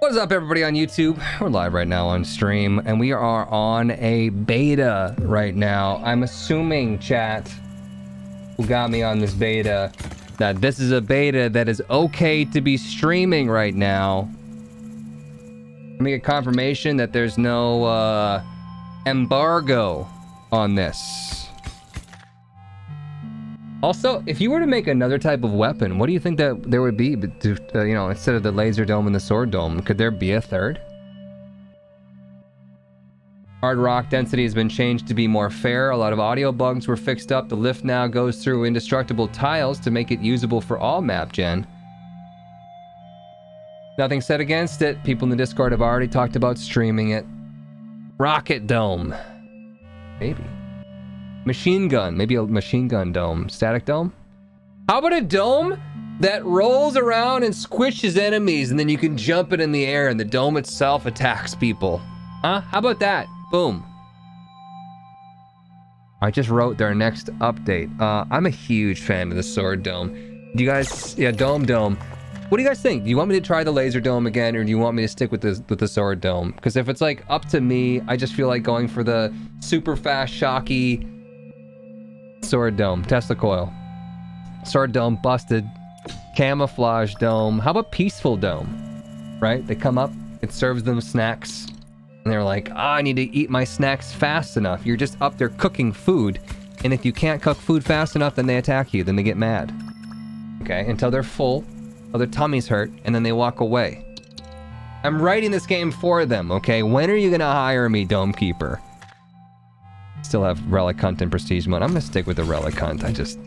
What's up, everybody on YouTube? We're live right now on stream, and we are on a beta right now. I'm assuming, chat, who got me on this beta, that this is a beta that is okay to be streaming right now. Let me get confirmation that there's no uh, embargo on this. Also, if you were to make another type of weapon, what do you think that there would be? Uh, you know, instead of the laser dome and the sword dome, could there be a third? Hard rock density has been changed to be more fair. A lot of audio bugs were fixed up. The lift now goes through indestructible tiles to make it usable for all map gen. Nothing said against it. People in the Discord have already talked about streaming it. Rocket Dome. Maybe. Machine gun. Maybe a machine gun dome. Static dome? How about a dome that rolls around and squishes enemies and then you can jump it in the air and the dome itself attacks people? Huh? How about that? Boom. I just wrote their next update. Uh, I'm a huge fan of the sword dome. Do you guys, yeah, dome dome. What do you guys think? Do you want me to try the laser dome again, or do you want me to stick with the with the sword dome? Because if it's like up to me, I just feel like going for the super fast, shocky sword dome, Tesla coil, sword dome busted, camouflage dome. How about peaceful dome? Right? They come up, it serves them snacks, and they're like, oh, I need to eat my snacks fast enough. You're just up there cooking food, and if you can't cook food fast enough, then they attack you. Then they get mad. Okay, until they're full Oh, their tummies hurt, and then they walk away. I'm writing this game for them, okay? When are you gonna hire me, Dome Keeper? Still have Relic Hunt and Prestige mode. I'm gonna stick with the Relic Hunt. I just...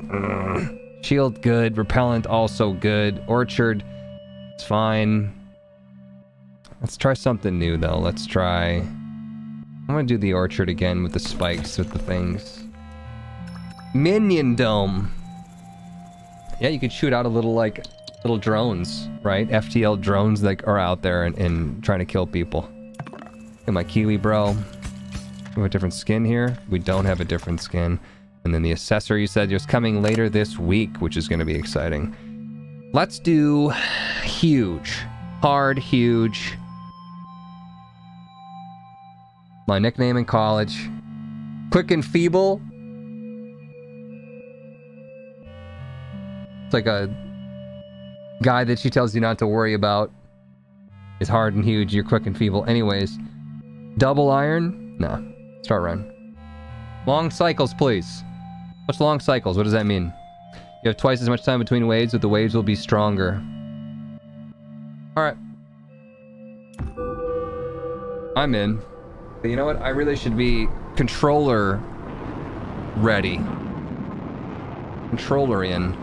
Shield good, Repellent also good, Orchard, it's fine. Let's try something new, though. Let's try... I'm gonna do the Orchard again with the spikes, with the things. Minion Dome. Yeah, you could shoot out a little, like, little drones, right? FTL drones that are out there and, and trying to kill people. Get my Kiwi bro. We have a different skin here. We don't have a different skin. And then the assessor you said was coming later this week, which is going to be exciting. Let's do huge. Hard, huge. My nickname in college. Quick and feeble. It's like a guy that she tells you not to worry about is hard and huge. You're quick and feeble. Anyways, double iron? No. Start run. Long cycles, please. What's long cycles? What does that mean? You have twice as much time between waves, but the waves will be stronger. Alright. I'm in. But you know what? I really should be controller ready. Controller in.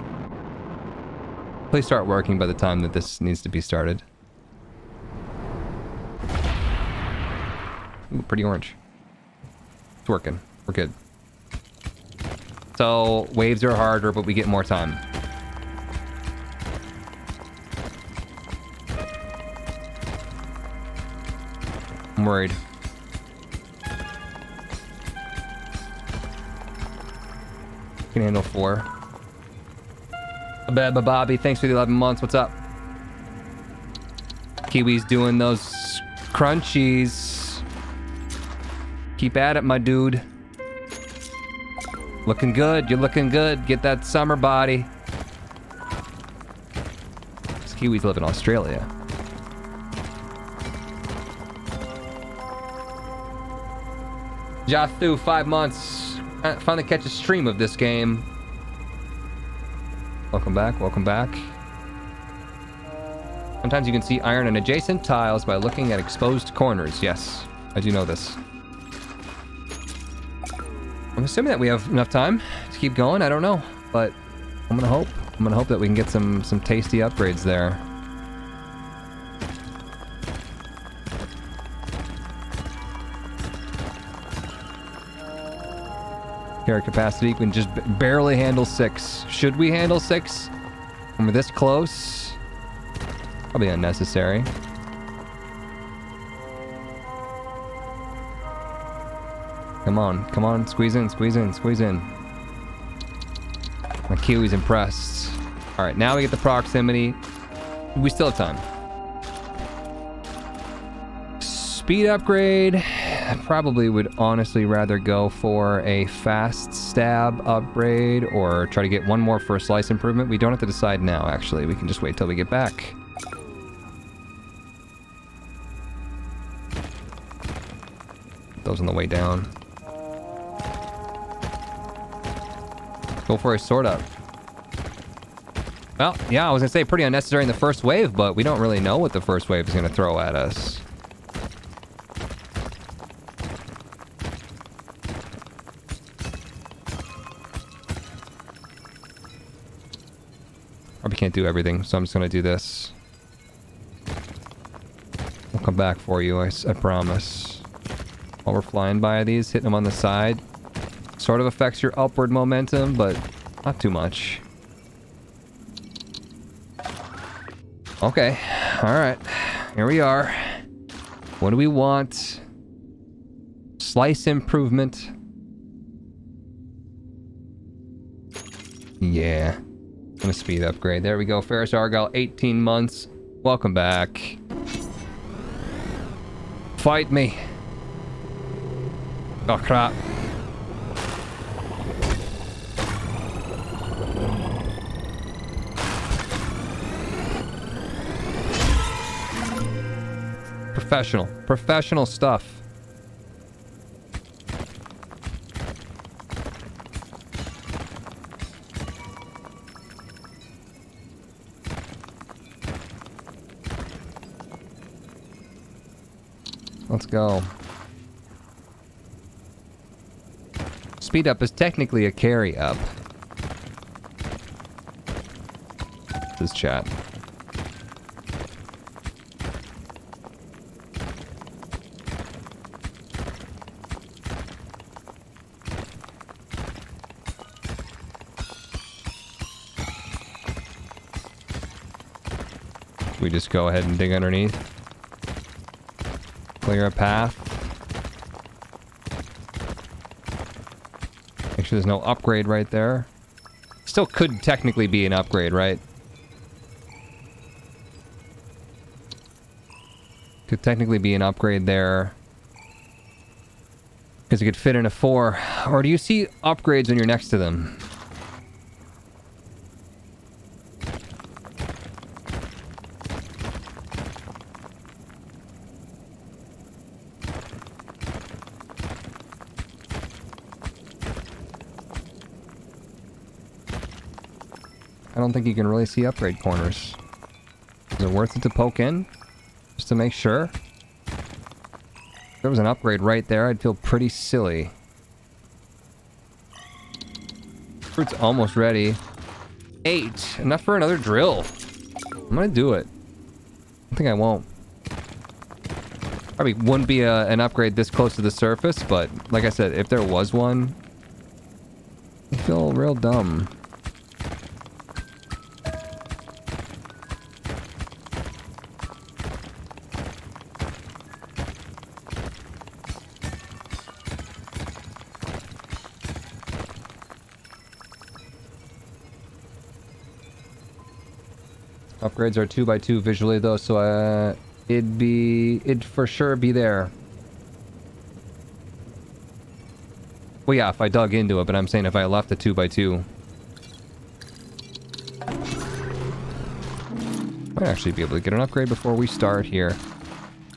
Please start working by the time that this needs to be started. Ooh, pretty orange. Working. We're good. So, waves are harder, but we get more time. I'm worried. Can handle four. Bobby, thanks for the 11 months. What's up? Kiwi's doing those crunchies. Keep at it, my dude. Looking good. You're looking good. Get that summer body. These Kiwis live in Australia. Jathu, five months. Finally catch a stream of this game. Welcome back, welcome back. Sometimes you can see iron in adjacent tiles by looking at exposed corners. Yes, I do know this. I'm assuming that we have enough time to keep going. I don't know, but I'm gonna hope. I'm gonna hope that we can get some some tasty upgrades there. Carry capacity, can just barely handle six. Should we handle six? When we're this close? Probably unnecessary. Come on, come on, squeeze in, squeeze in, squeeze in. My Kiwi's impressed. Alright, now we get the proximity. We still have time. speed upgrade. I probably would honestly rather go for a fast stab upgrade or try to get one more first slice improvement. We don't have to decide now, actually. We can just wait till we get back. Those on the way down. Go for a sword up. Well, yeah, I was gonna say pretty unnecessary in the first wave, but we don't really know what the first wave is gonna throw at us. Probably can't do everything, so I'm just gonna do this. I'll come back for you, I, I promise. While we're flying by these, hitting them on the side. Sort of affects your upward momentum, but not too much. Okay, alright. Here we are. What do we want? Slice improvement. Yeah. And a speed upgrade. There we go. Ferris Argyle, 18 months. Welcome back. Fight me. Oh, crap. Professional. Professional stuff. Let's go. Speed up is technically a carry up. This chat. We just go ahead and dig underneath? Clear a path. Make sure there's no upgrade right there. Still could technically be an upgrade, right? Could technically be an upgrade there. Because it could fit in a 4. Or do you see upgrades when you're next to them? I don't think you can really see upgrade corners. Is it worth it to poke in? Just to make sure? If there was an upgrade right there, I'd feel pretty silly. Fruit's almost ready. Eight. Enough for another drill. I'm gonna do it. I think I won't. Probably wouldn't be a, an upgrade this close to the surface, but like I said, if there was one, I feel real dumb. Upgrades are 2 by 2 visually though, so uh, it'd be... it'd for sure be there. Well yeah, if I dug into it, but I'm saying if I left the 2 by 2 Might actually be able to get an upgrade before we start here.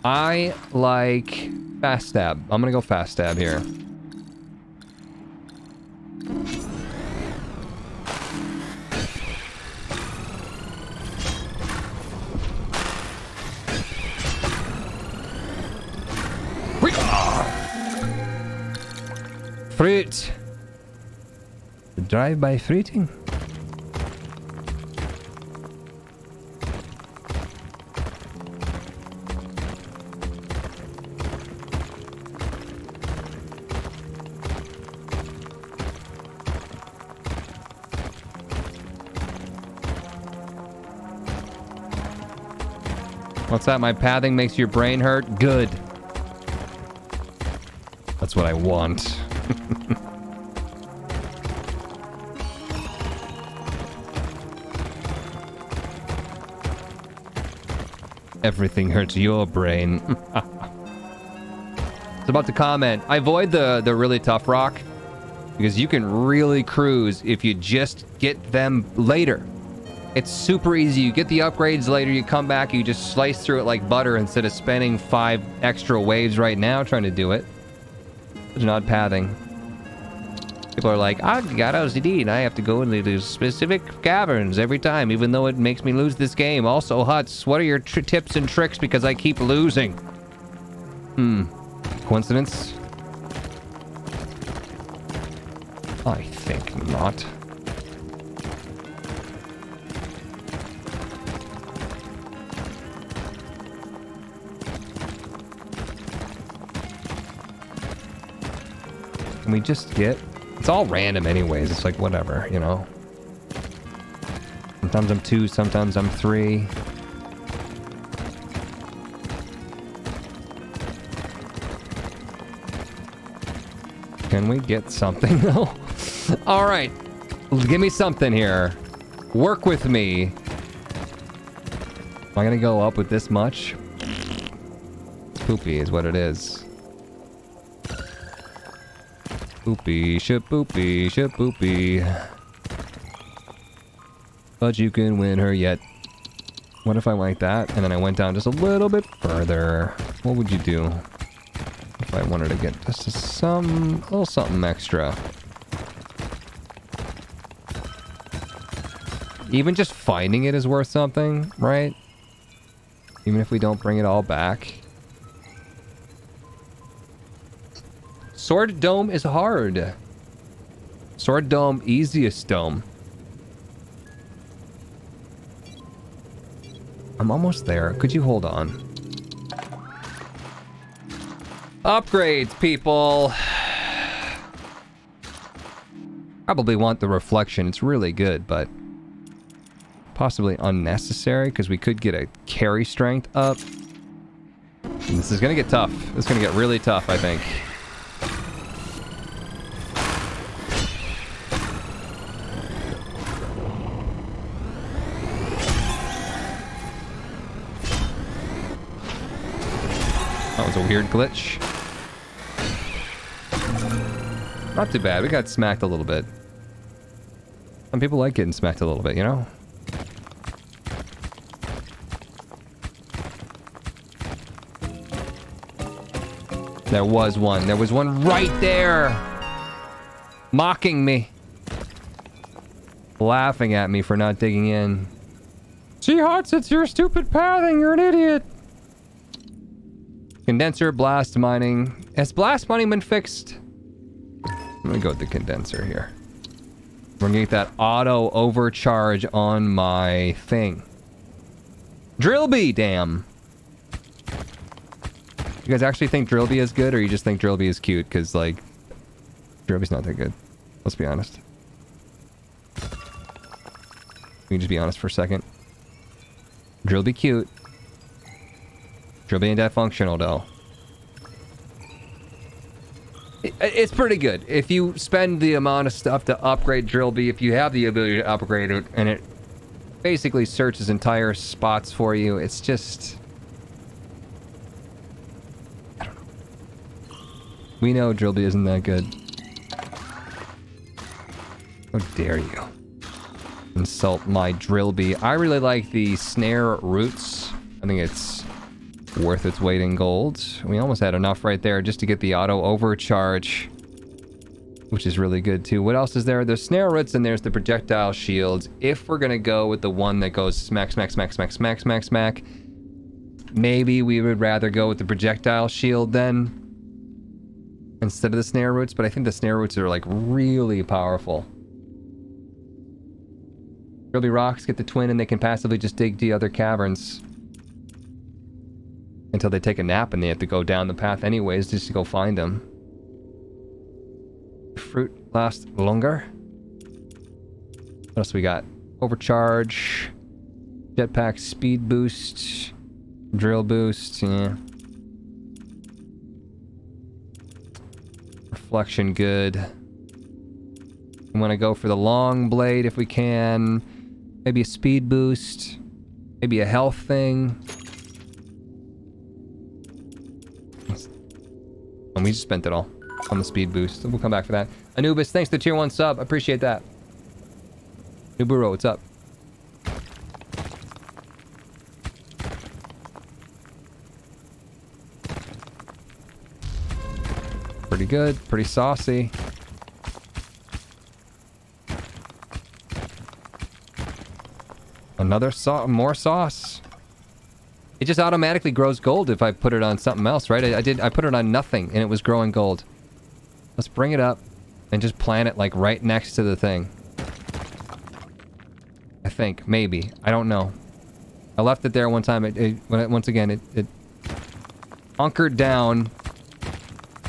I like fast stab. I'm gonna go fast stab here. Drive-by fruiting. What's that? My pathing makes your brain hurt? Good. That's what I want. Everything hurts your brain. it's about to comment. I avoid the, the really tough rock because you can really cruise if you just get them later. It's super easy. You get the upgrades later, you come back, you just slice through it like butter instead of spending five extra waves right now trying to do it. There's not pathing. People are like, I got OCD and I have to go into these specific caverns every time, even though it makes me lose this game. Also, Hutts, what are your tips and tricks because I keep losing? Hmm. Coincidence? I think not. Can we just get... It's all random anyways. It's like, whatever, you know? Sometimes I'm two, sometimes I'm three. Can we get something, though? all right. Give me something here. Work with me. Am I gonna go up with this much? Poopy is what it is. Boopy, shaboopy, shaboopy. But you can win her yet. What if I went like that, and then I went down just a little bit further? What would you do? If I wanted to get just some, a little something extra. Even just finding it is worth something, right? Even if we don't bring it all back. Sword Dome is hard. Sword Dome, easiest dome. I'm almost there. Could you hold on? Upgrades, people. Probably want the reflection. It's really good, but possibly unnecessary because we could get a carry strength up. This is going to get tough. This is going to get really tough, I think. Was a weird glitch. Not too bad. We got smacked a little bit. Some people like getting smacked a little bit, you know? There was one. There was one right there. Mocking me. Laughing at me for not digging in. See, Hutts, it's your stupid pathing. You're an idiot. Condenser, blast mining. Has blast mining been fixed? Let me go with the condenser here. We're gonna get that auto overcharge on my thing. Drillbee, damn. You guys actually think Drillbee is good, or you just think Drillbee is cute? Because, like, Drillbee's not that good. Let's be honest. We can just be honest for a second. Drillbee cute. Drill ain't that functional, though. it's pretty good. If you spend the amount of stuff to upgrade Drillbee, if you have the ability to upgrade it, and it basically searches entire spots for you, it's just... I don't know. We know Drillbee isn't that good. How dare you insult my Drillbee. I really like the snare roots. I think it's worth its weight in gold. We almost had enough right there just to get the auto overcharge, which is really good too. What else is there? There's snare roots and there's the projectile shields. If we're gonna go with the one that goes smack, smack, smack, smack, smack, smack, smack, maybe we would rather go with the projectile shield then instead of the snare roots, but I think the snare roots are like really powerful. Ruby rocks get the twin and they can passively just dig the other caverns until they take a nap and they have to go down the path anyways just to go find them. Fruit lasts longer. What else we got? Overcharge, jetpack speed boost, drill boost, yeah. Reflection good. We want to go for the long blade if we can. Maybe a speed boost. Maybe a health thing. And we just spent it all on the speed boost. We'll come back for that. Anubis, thanks the tier 1 sub. Appreciate that. Nuburo, what's up? Pretty good. Pretty saucy. Another sauce, more sauce. It just automatically grows gold if I put it on something else, right? I, I, did. I put it on nothing, and it was growing gold. Let's bring it up and just plant it like right next to the thing. I think maybe. I don't know. I left it there one time. It, it, it once again it, it down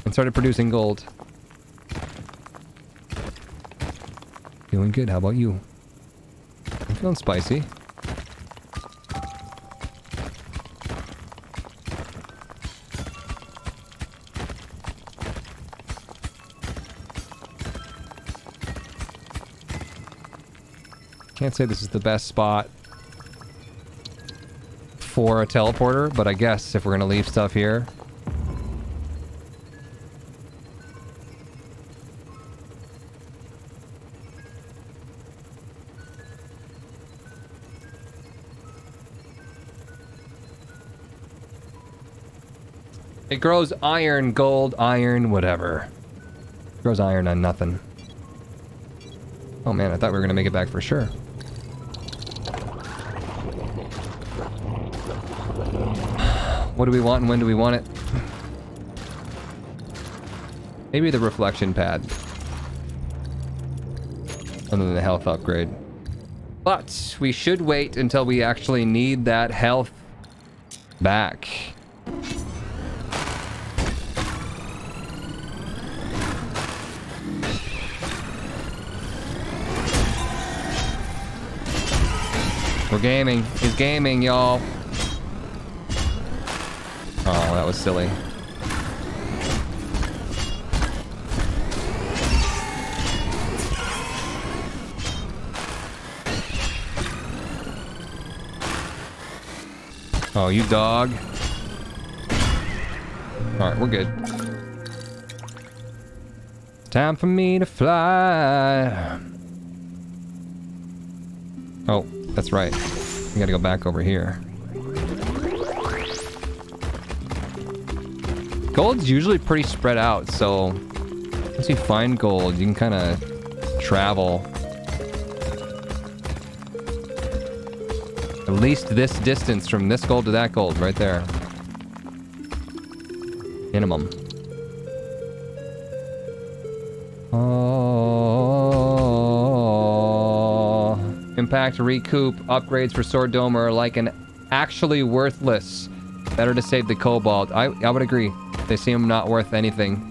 and started producing gold. Feeling good. How about you? I'm feeling spicy. Can't say this is the best spot for a teleporter, but I guess if we're gonna leave stuff here. It grows iron, gold, iron, whatever. It grows iron on nothing. Oh man, I thought we were gonna make it back for sure. What do we want and when do we want it? Maybe the reflection pad. Other than the health upgrade. But we should wait until we actually need that health back. We're gaming. He's gaming, y'all. Was silly. Oh, you dog. Alright, we're good. Time for me to fly. Oh, that's right. We gotta go back over here. Gold's usually pretty spread out, so once you find gold, you can kind of travel. At least this distance from this gold to that gold, right there. Minimum. Oh. Impact, recoup, upgrades for Sword are like an actually worthless. Better to save the cobalt. I, I would agree. They seem not worth anything.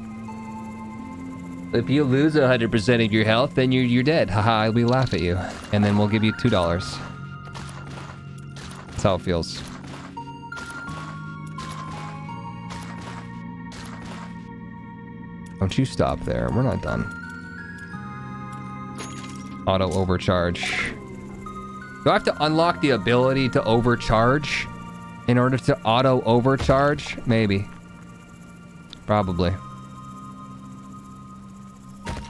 If you lose 100% of your health, then you're, you're dead. Haha, we laugh at you. And then we'll give you $2. That's how it feels. Don't you stop there. We're not done. Auto overcharge. Do I have to unlock the ability to overcharge in order to auto overcharge? Maybe. Probably.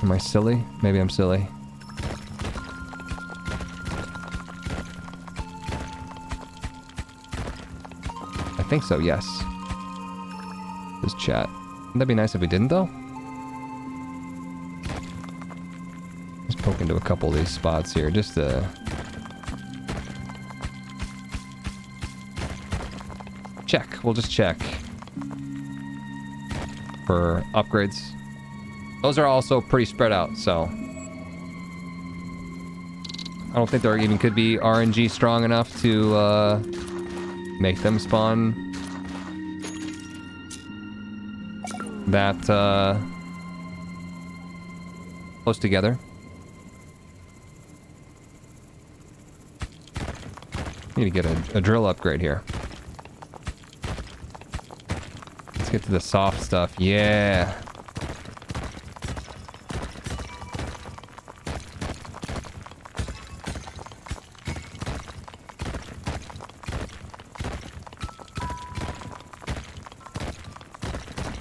Am I silly? Maybe I'm silly. I think so, yes. This chat. Wouldn't that be nice if we didn't, though? Just poke into a couple of these spots here, just to... Check. We'll just check for upgrades. Those are also pretty spread out, so... I don't think there even could be RNG strong enough to uh, make them spawn that uh, close together. Need to get a, a drill upgrade here. Get to the soft stuff. Yeah.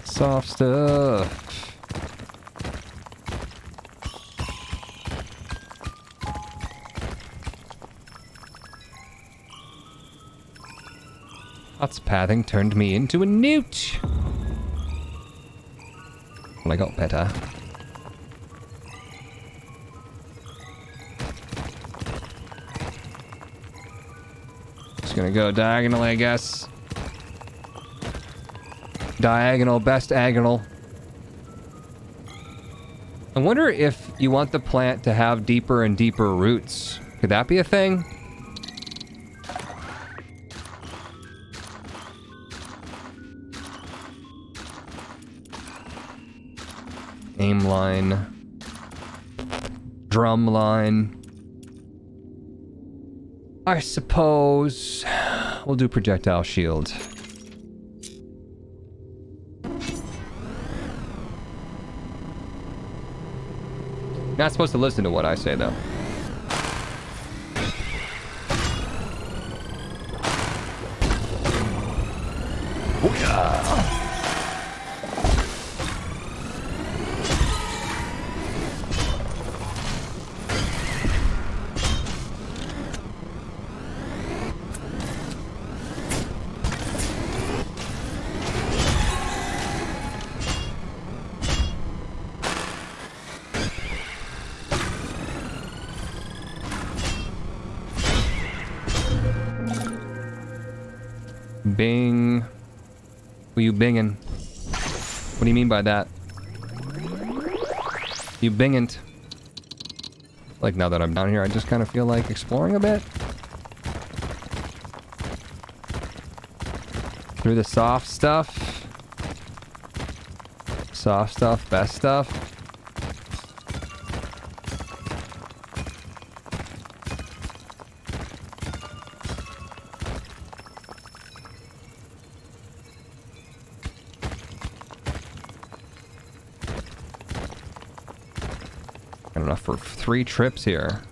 Soft stuff. Lots pathing turned me into a newt. I got better. Just gonna go diagonally, I guess. Diagonal, best agonal. I wonder if you want the plant to have deeper and deeper roots. Could that be a thing? Aim line. Drum line. I suppose we'll do projectile shield. Not supposed to listen to what I say though. You bingant. Like now that I'm down here, I just kind of feel like exploring a bit. Through the soft stuff. Soft stuff, best stuff. Enough for three trips here.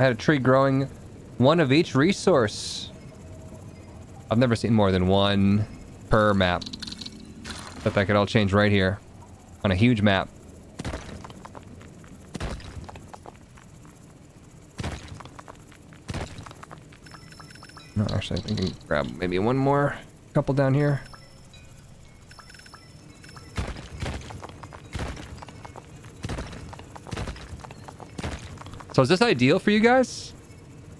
I had a tree growing one of each resource. I've never seen more than one per map. But that could all change right here on a huge map. Actually, I think I can grab maybe one more couple down here. So is this ideal for you guys?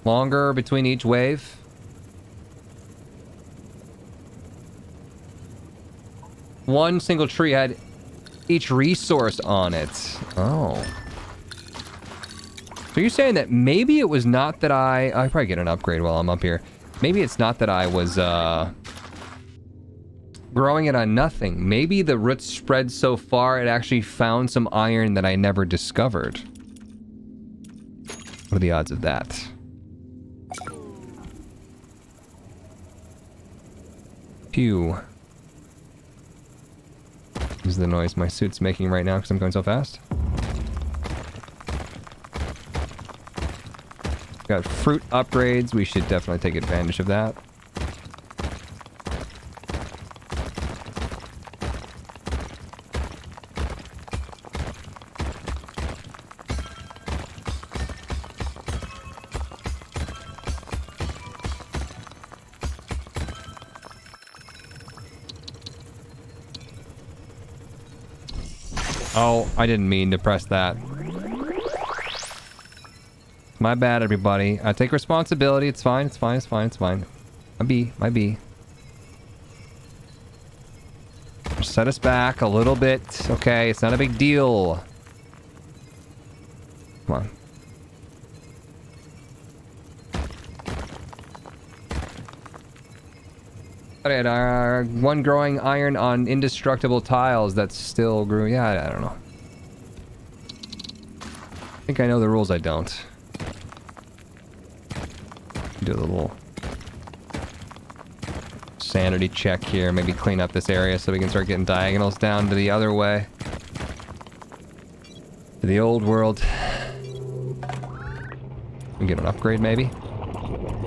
Longer between each wave? One single tree had each resource on it. Oh. So you're saying that maybe it was not that I... I probably get an upgrade while I'm up here. Maybe it's not that I was, uh... Growing it on nothing. Maybe the roots spread so far it actually found some iron that I never discovered. What are the odds of that? Pew. This is the noise my suit's making right now because I'm going so fast. Got fruit upgrades. We should definitely take advantage of that. Oh, I didn't mean to press that. My bad, everybody. I take responsibility. It's fine. It's fine. It's fine. It's fine. My B. My B. Set us back a little bit. Okay, it's not a big deal. Come on. Alright, uh, one growing iron on indestructible tiles that's still grew. Yeah, I don't know. I think I know the rules I don't. Do a little sanity check here. Maybe clean up this area so we can start getting diagonals down to the other way. To the old world. We get an upgrade, maybe?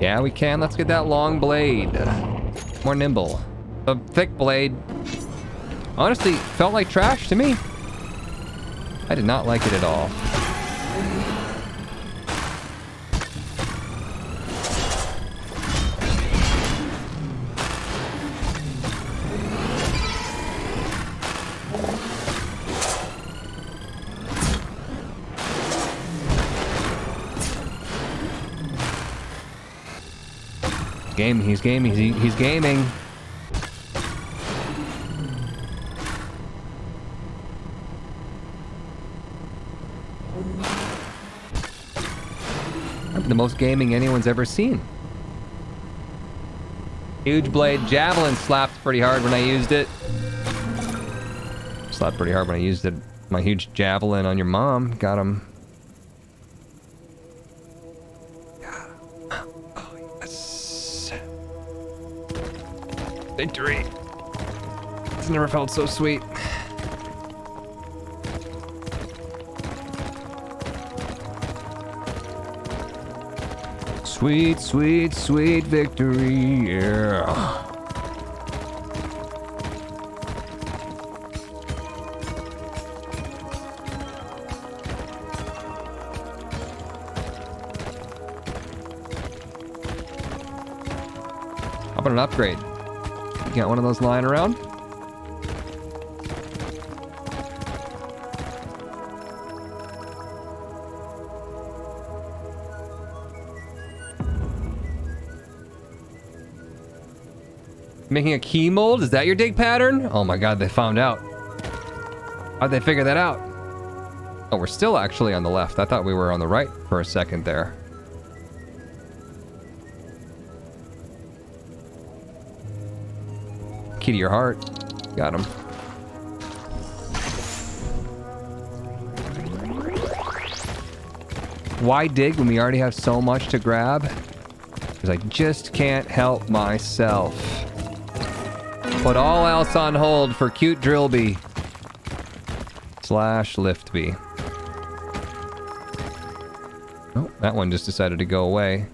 Yeah, we can. Let's get that long blade. More nimble. A thick blade. Honestly, felt like trash to me. I did not like it at all. Gaming, he's gaming, he's, he's gaming. The most gaming anyone's ever seen. Huge blade javelin slapped pretty hard when I used it. Slapped pretty hard when I used it. My huge javelin on your mom got him Victory. It's never felt so sweet. Sweet, sweet, sweet victory, yeah. An upgrade? Got one of those lying around? Making a key mold? Is that your dig pattern? Oh my god, they found out. How'd they figure that out? Oh, we're still actually on the left. I thought we were on the right for a second there. Key to your heart. Got him. Why dig when we already have so much to grab? Because I just can't help myself. Put all else on hold for cute Drillby. Slash Liftby. Oh, that one just decided to go away.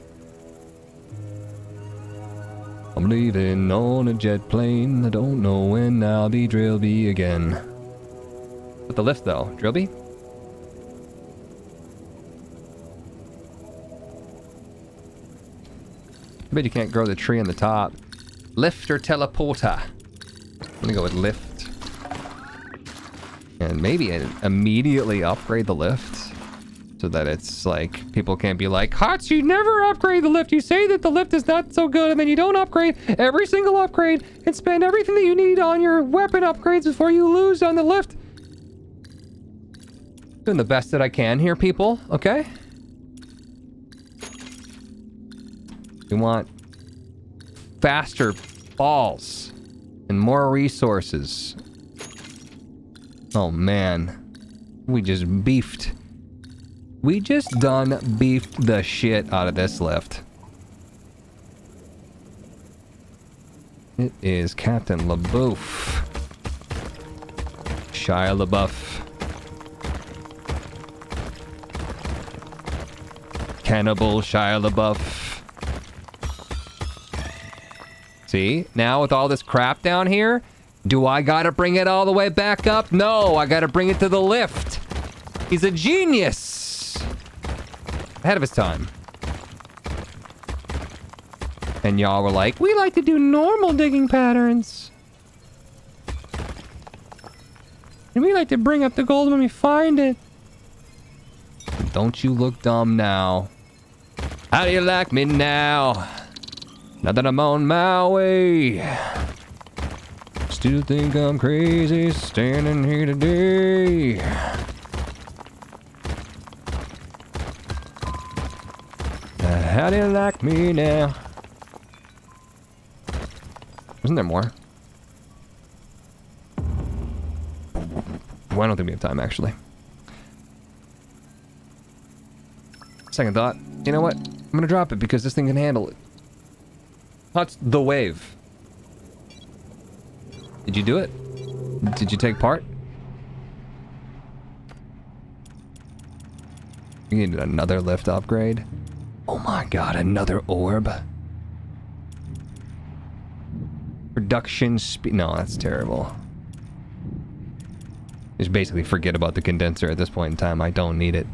Leaving on a jet plane. I don't know when I'll be Drillby again. With the lift though, Drillby? I bet you can't grow the tree on the top. Lift or teleporter? I'm gonna go with lift. And maybe immediately upgrade the lift so that it's like people can't be like Hutts you never upgrade the lift. You say that the lift is not so good and then you don't upgrade every single upgrade and spend everything that you need on your weapon upgrades before you lose on the lift. Doing the best that I can here people okay? We want faster balls and more resources. Oh man. We just beefed we just done beefed the shit out of this lift. It is Captain LaBeouf. Shia LaBeouf. Cannibal Shia LaBeouf. See? Now with all this crap down here, do I gotta bring it all the way back up? No, I gotta bring it to the lift. He's a genius. Ahead of his time. And y'all were like, we like to do normal digging patterns. And we like to bring up the gold when we find it. Don't you look dumb now. How do you like me now? Now that I'm on my way. Still think I'm crazy standing here today. You like me now? Isn't there more? Well, I don't think we have time, actually. Second thought. You know what? I'm gonna drop it because this thing can handle it. That's the wave. Did you do it? Did you take part? We need another lift upgrade. Oh my god, another orb. Production speed. No, that's terrible. Just basically forget about the condenser at this point in time. I don't need it.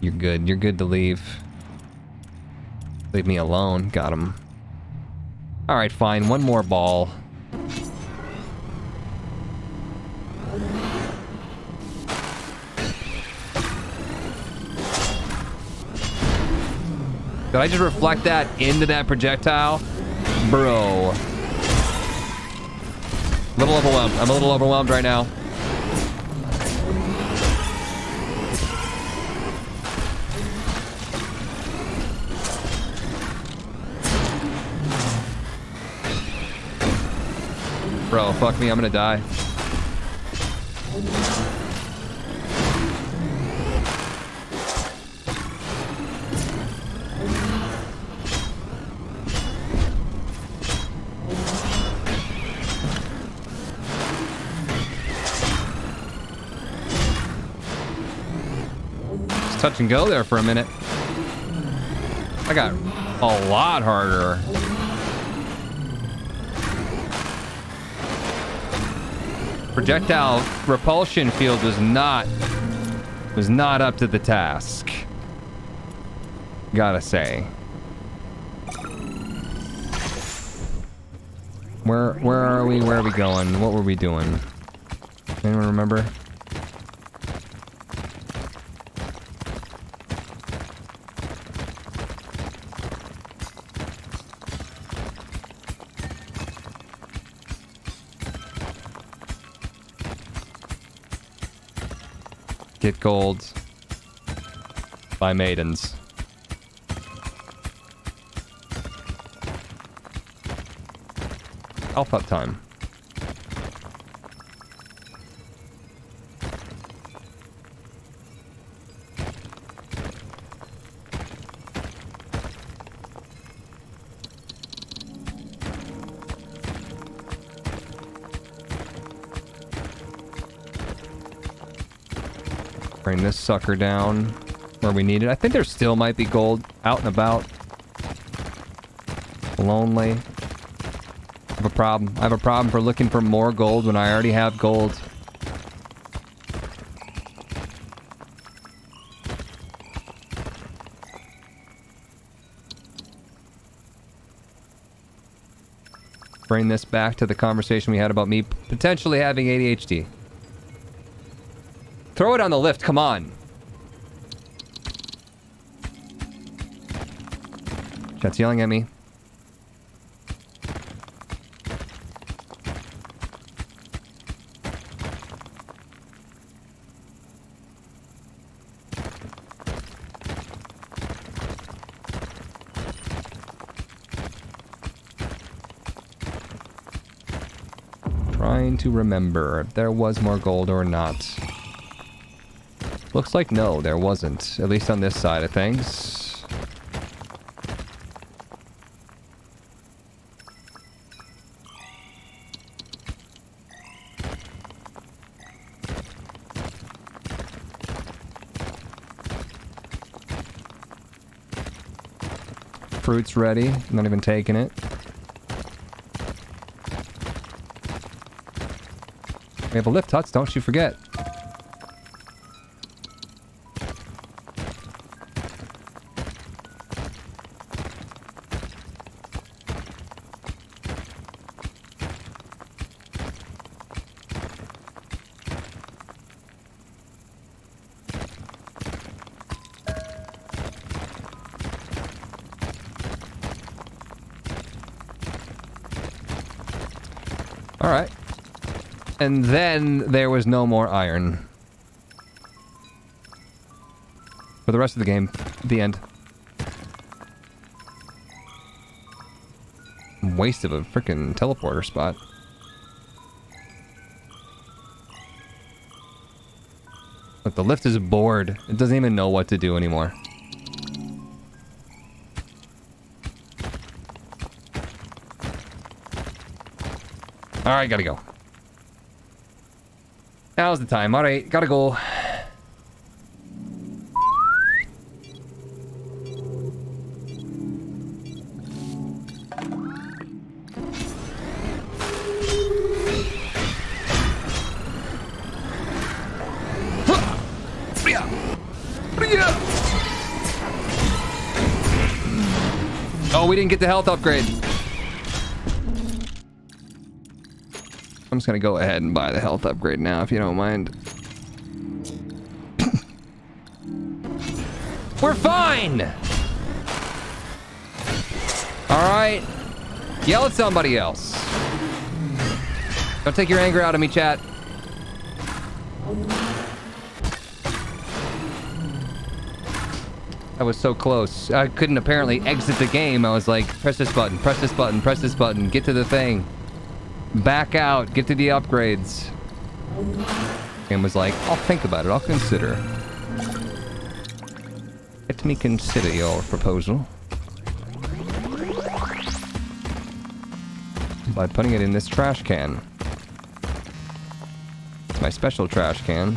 You're good. You're good to leave. Leave me alone. Got him. Alright, fine. One more ball. Did I just reflect that into that projectile? Bro. A little overwhelmed. I'm a little overwhelmed right now. Bro, fuck me, I'm gonna die. Touch and go there for a minute. I got a lot harder. Projectile repulsion field was not was not up to the task. Gotta say. Where where are we? Where are we going? What were we doing? Anyone remember? Get gold by maidens. Up time. Sucker down where we need it. I think there still might be gold out and about. Lonely. I have a problem. I have a problem for looking for more gold when I already have gold. Bring this back to the conversation we had about me potentially having ADHD. Throw it on the lift, come on. Chat's yelling at me. Trying to remember if there was more gold or not. Looks like no, there wasn't. At least on this side of things. Fruit's ready. Not even taking it. We have a lift Hutts, don't you forget. Alright. And then there was no more iron. For the rest of the game, the end. Waste of a freaking teleporter spot. But the lift is bored. It doesn't even know what to do anymore. Alright, gotta go. Now's the time. All right, gotta go. Oh, we didn't get the health upgrade. Gonna go ahead and buy the health upgrade now, if you don't mind. We're fine! Alright. Yell at somebody else. Don't take your anger out of me, chat. I was so close. I couldn't apparently exit the game. I was like, press this button, press this button, press this button, get to the thing. Back out, get to the upgrades. And was like, I'll think about it, I'll consider. Let me consider your proposal. By putting it in this trash can. It's my special trash can.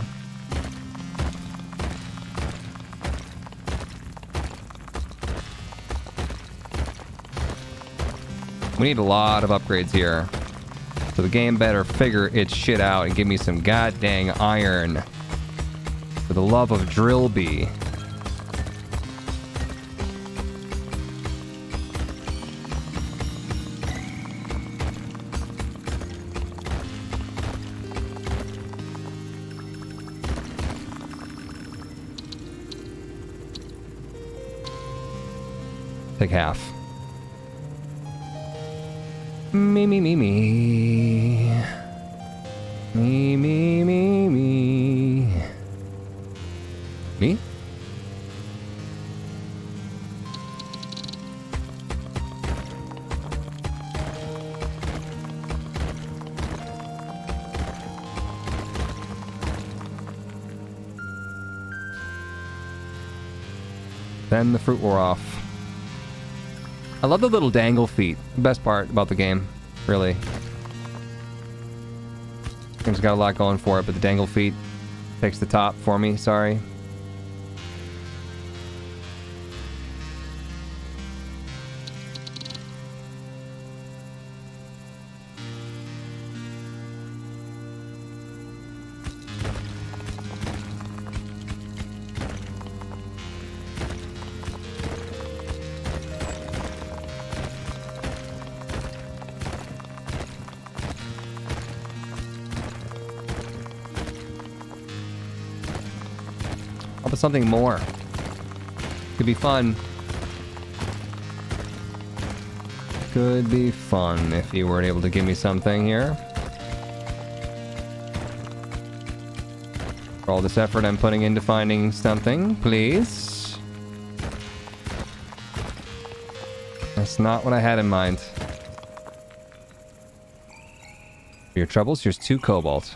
We need a lot of upgrades here. So the game better figure its shit out and give me some goddamn iron. For the love of Drillby. Take half. Me, me, me, me. Fruit wore off. I love the little dangle feet. The best part about the game, really. Game's got a lot going for it, but the dangle feet takes the top for me, sorry. Something more? Could be fun. Could be fun if you weren't able to give me something here. For all this effort I'm putting into finding something, please. That's not what I had in mind. For your troubles, here's two cobalt.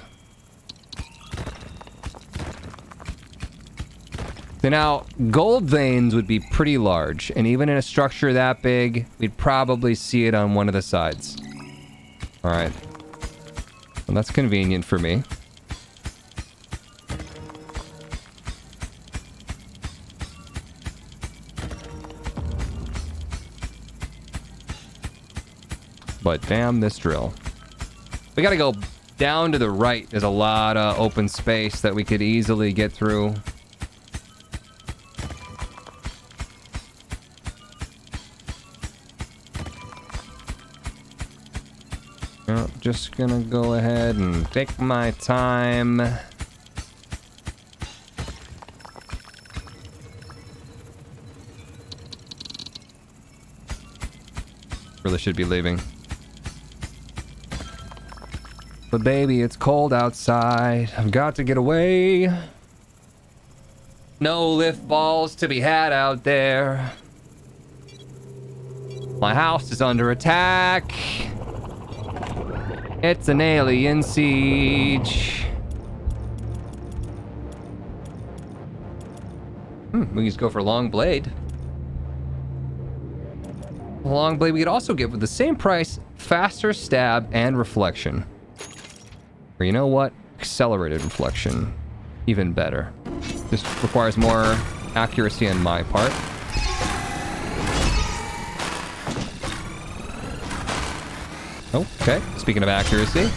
So now, gold veins would be pretty large, and even in a structure that big, we'd probably see it on one of the sides. Alright. Well, that's convenient for me. But damn this drill. We gotta go down to the right. There's a lot of open space that we could easily get through. Just gonna go ahead and take my time. Really should be leaving. But baby, it's cold outside. I've got to get away. No lift balls to be had out there. My house is under attack. It's an alien siege. Hmm, we can just go for long blade. Long blade we could also get with the same price, faster stab and reflection. Or you know what? Accelerated reflection. Even better. This requires more accuracy on my part. Okay. Speaking of accuracy.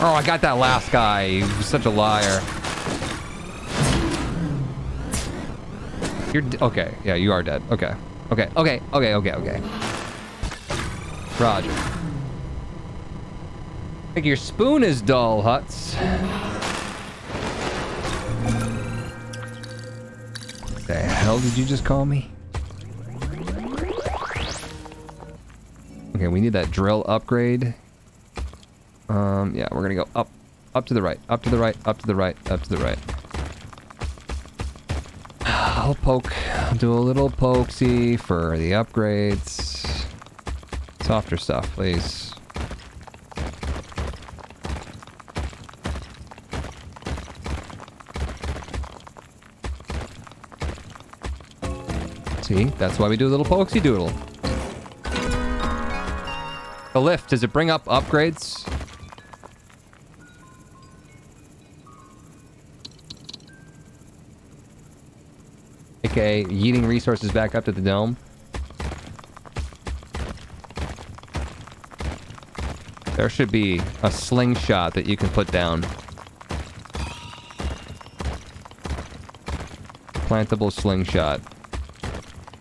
Oh, I got that last guy. such a liar. You're okay. Yeah, you are dead. Okay. Okay. Okay. Okay. Okay. Okay. Roger. Think your spoon is dull, Hutts. The hell did you just call me? Okay, we need that drill upgrade. Um, yeah, we're gonna go up, up to the right, up to the right, up to the right, up to the right. I'll poke, I'll do a little pokesy for the upgrades. Softer stuff, please. See, that's why we do a little pokesy doodle. The lift, does it bring up upgrades? Okay, yeeting resources back up to the dome. There should be a slingshot that you can put down. Plantable slingshot.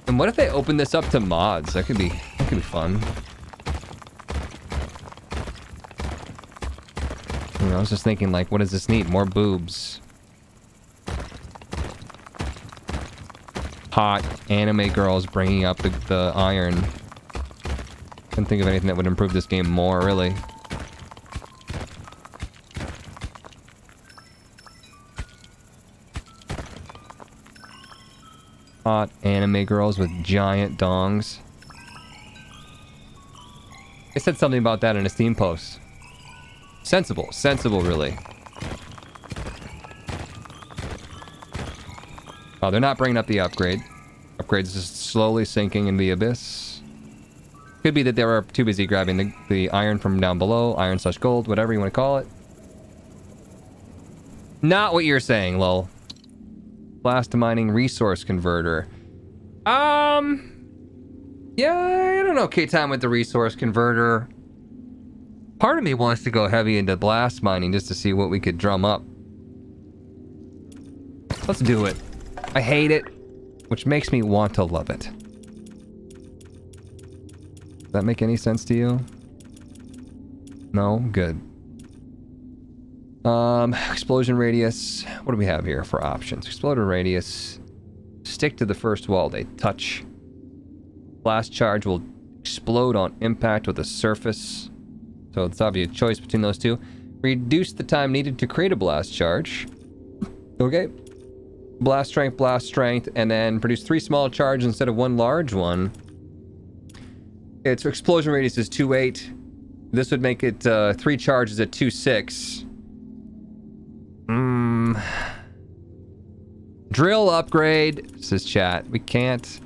And what if they open this up to mods? That could be that could be fun. You know, I was just thinking like, what does this need? More boobs. Hot anime girls bringing up the, the iron. Couldn't think of anything that would improve this game more, really. Hot anime girls with giant dongs. I said something about that in a Steam post. Sensible. Sensible, really. Oh, they're not bringing up the upgrade. Upgrade's just slowly sinking in the abyss. Could be that they were too busy grabbing the, the iron from down below. Iron slash gold, whatever you want to call it. Not what you're saying, lol. Blast mining resource converter. Um... Yeah, I don't know. K-Time with the resource converter. Part of me wants to go heavy into blast mining just to see what we could drum up. Let's do it. I hate it, which makes me want to love it. Does that make any sense to you? No? Good. Um, explosion radius. What do we have here for options? Explosion radius. Stick to the first wall they touch. Blast charge will explode on impact with a surface. So it's obviously a choice between those two. Reduce the time needed to create a blast charge. Okay. Blast strength, blast strength, and then produce three small charges instead of one large one. Its explosion radius is 2.8. This would make it uh, three charges at 2.6. Mmm. Drill upgrade, says chat. We can't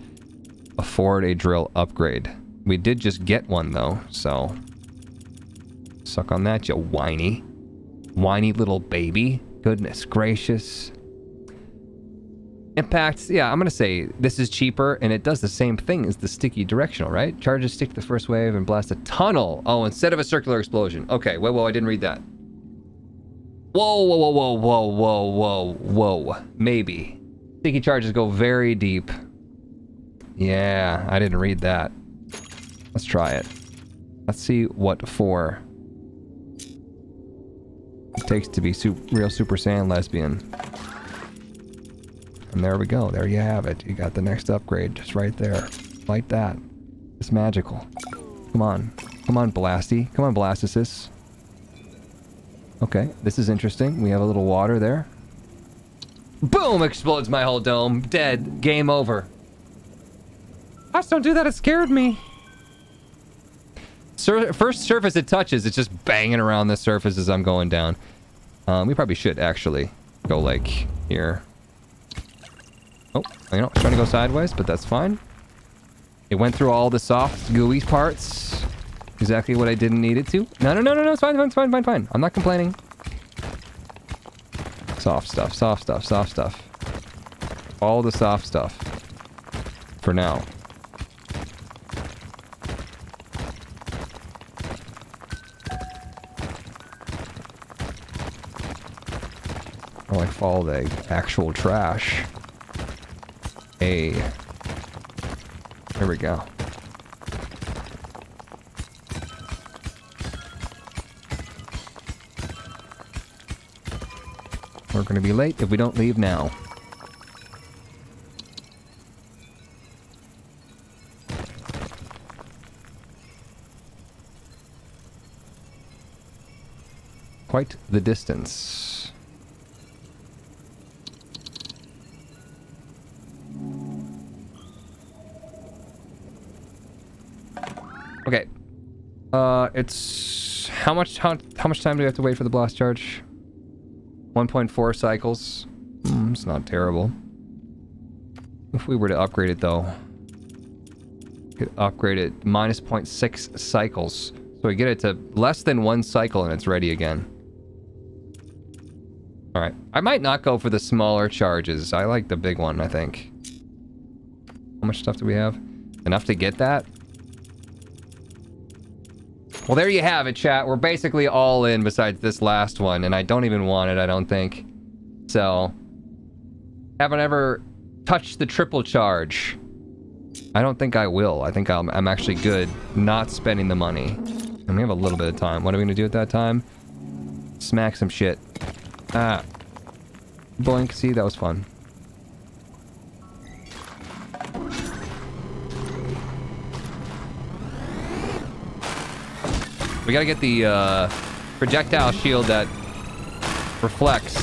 afford a drill upgrade. We did just get one though, so Suck on that, you whiny. Whiny little baby. Goodness gracious. Impact, yeah, I'm gonna say this is cheaper and it does the same thing as the sticky directional, right? Charges stick to the first wave and blast a tunnel. Oh, instead of a circular explosion. Okay, whoa, whoa, I didn't read that. Whoa, whoa, whoa, whoa, whoa, whoa, whoa. Maybe. Sticky charges go very deep. Yeah, I didn't read that. Let's try it. Let's see what for it takes to be real Super Saiyan lesbian. And there we go. There you have it. You got the next upgrade just right there. Like that. It's magical. Come on. Come on, Blasty. Come on, Blastocyst. Okay, this is interesting. We have a little water there. Boom! Explodes my whole dome. Dead. Game over. I just don't do that. It scared me. Sur first surface it touches, it's just banging around the surface as I'm going down. Um, we probably should actually go like here. Oh, you know, trying to go sideways, but that's fine. It went through all the soft, gooey parts. Exactly what I didn't need it to. No, no, no, no, no, it's fine, it's fine, fine, fine. I'm not complaining. Soft stuff, soft stuff, soft stuff. All the soft stuff. For now. Oh, I like follow the actual trash. A. There we go. We're gonna be late if we don't leave now. Quite the distance. Okay. Uh, it's how much how, how much time do we have to wait for the blast charge? 1.4 cycles. Mm, it's not terrible. If we were to upgrade it though, could upgrade it minus 0.6 cycles. So we get it to less than one cycle and it's ready again. Alright. I might not go for the smaller charges. I like the big one, I think. How much stuff do we have? Enough to get that? Well, there you have it, chat. We're basically all in besides this last one, and I don't even want it, I don't think. So, haven't ever touched the triple charge. I don't think I will. I think I'm, I'm actually good not spending the money. And we have a little bit of time. What are we going to do at that time? Smack some shit. Ah. Boink. See, that was fun. We gotta get the uh, projectile shield that reflects.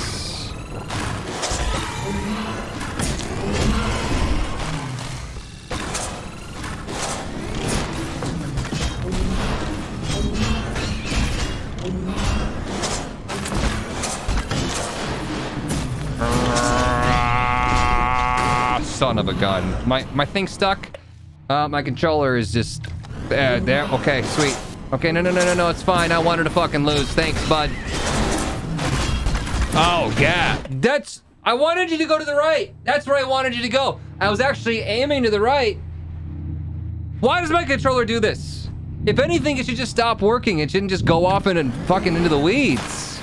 Son of a gun. My my thing stuck. Uh, my controller is just uh, there. Okay, sweet. Okay, no, no, no, no, no, it's fine. I wanted to fucking lose. Thanks, bud. Oh, God. That's... I wanted you to go to the right. That's where I wanted you to go. I was actually aiming to the right. Why does my controller do this? If anything, it should just stop working. It shouldn't just go off in and fucking into the weeds.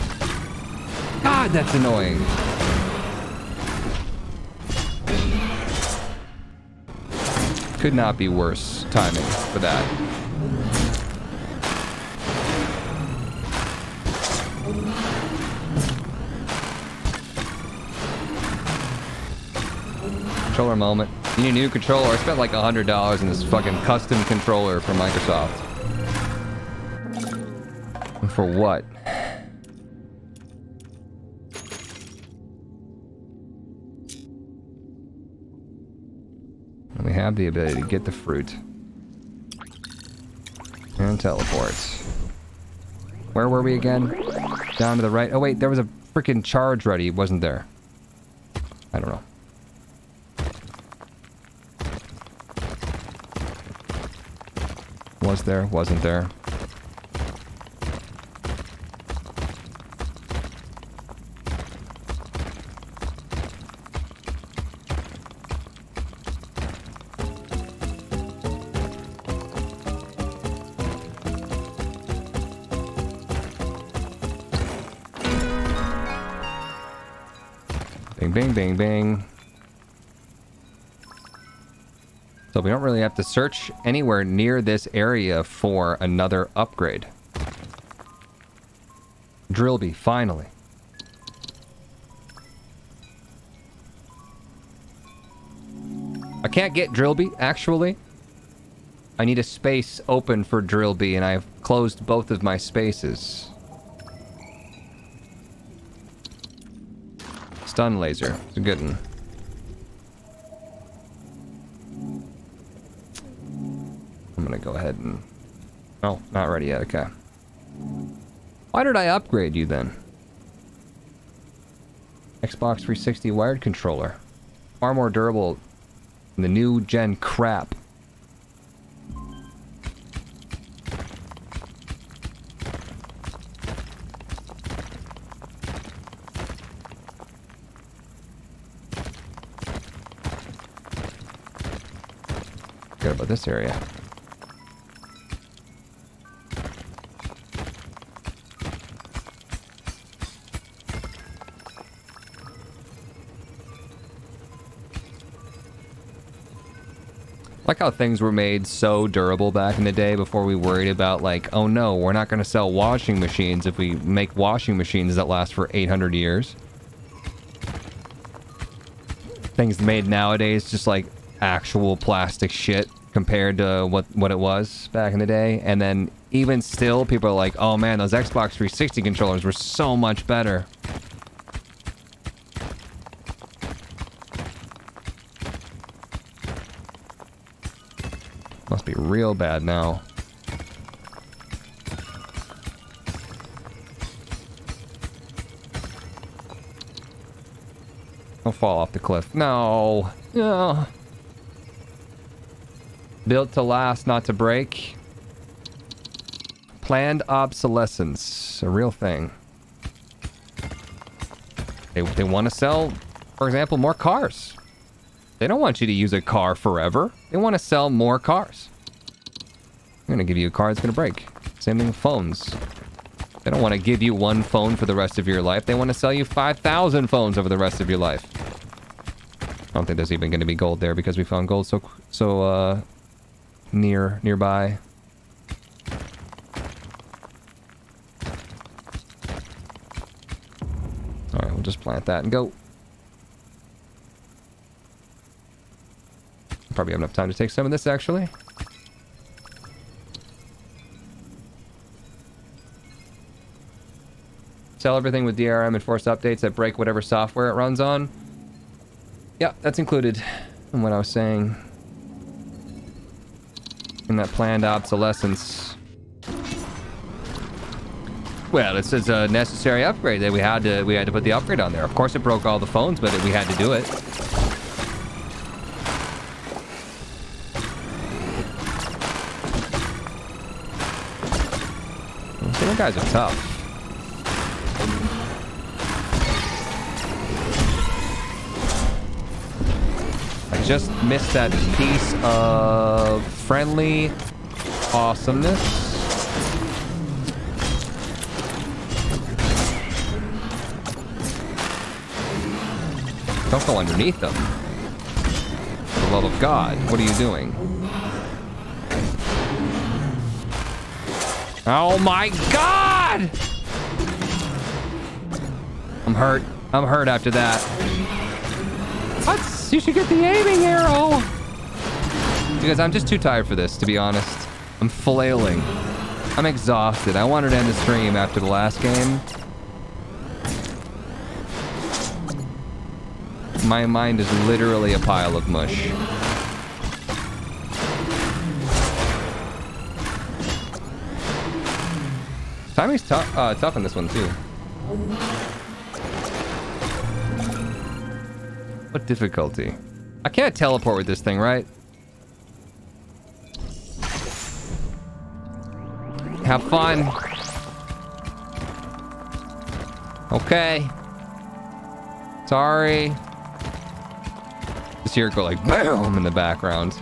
God, that's annoying. Could not be worse timing for that. Controller moment. You need a new controller. I spent like a hundred dollars in this fucking custom controller from Microsoft. And for what? And we have the ability to get the fruit. And teleport. Where were we again? Down to the right. Oh wait, there was a freaking charge ready, wasn't there? I don't know. Was there? Wasn't there? Bing, bing, bing. So we don't really have to search anywhere near this area for another upgrade. Drillby, finally. I can't get Drillby, actually. I need a space open for Drillby, and I've closed both of my spaces. Stun laser. It's a good one. I'm gonna go ahead and... Oh, not ready yet, okay. Why did I upgrade you then? Xbox 360 wired controller. Far more durable than the new gen crap. Good about this area. Like how things were made so durable back in the day before we worried about like, oh no, we're not going to sell washing machines if we make washing machines that last for 800 years. Things made nowadays just like actual plastic shit compared to what, what it was back in the day. And then even still, people are like, oh man, those Xbox 360 controllers were so much better. Real bad now. Don't fall off the cliff. No. No. Built to last, not to break. Planned obsolescence. A real thing. They, they want to sell, for example, more cars. They don't want you to use a car forever. They want to sell more cars. I'm to give you a car that's to break. Same thing with phones. They don't want to give you one phone for the rest of your life. They want to sell you 5,000 phones over the rest of your life. I don't think there's even going to be gold there because we found gold so so uh, near nearby. All right, we'll just plant that and go. Probably have enough time to take some of this actually. Sell everything with DRM and force updates that break whatever software it runs on. Yeah, that's included in what I was saying. In that planned obsolescence. Well, it's, it's a necessary upgrade that we had to we had to put the upgrade on there. Of course, it broke all the phones, but we had to do it. Some guys are tough. Just missed that piece of friendly awesomeness. Don't go underneath them. For the love of God, what are you doing? Oh my God! I'm hurt. I'm hurt after that. What? You should get the aiming arrow. Because I'm just too tired for this, to be honest. I'm flailing. I'm exhausted. I wanted to end the stream after the last game. My mind is literally a pile of mush. Timing's tough, uh, tough on this one too. What difficulty? I can't teleport with this thing, right? Have fun. Okay. Sorry. Just hear it go like BAM in the background.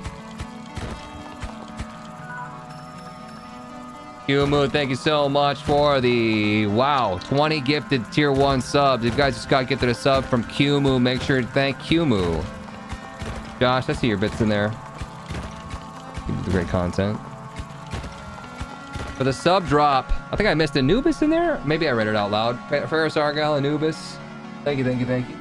Kumu, thank you so much for the, wow, 20 gifted tier 1 subs. If you guys just got gifted a sub from Kumu, make sure to thank Kumu. Josh, I see your bits in there. The great content. For the sub drop, I think I missed Anubis in there. Maybe I read it out loud. Ferris Argyle, Anubis. Thank you, thank you, thank you.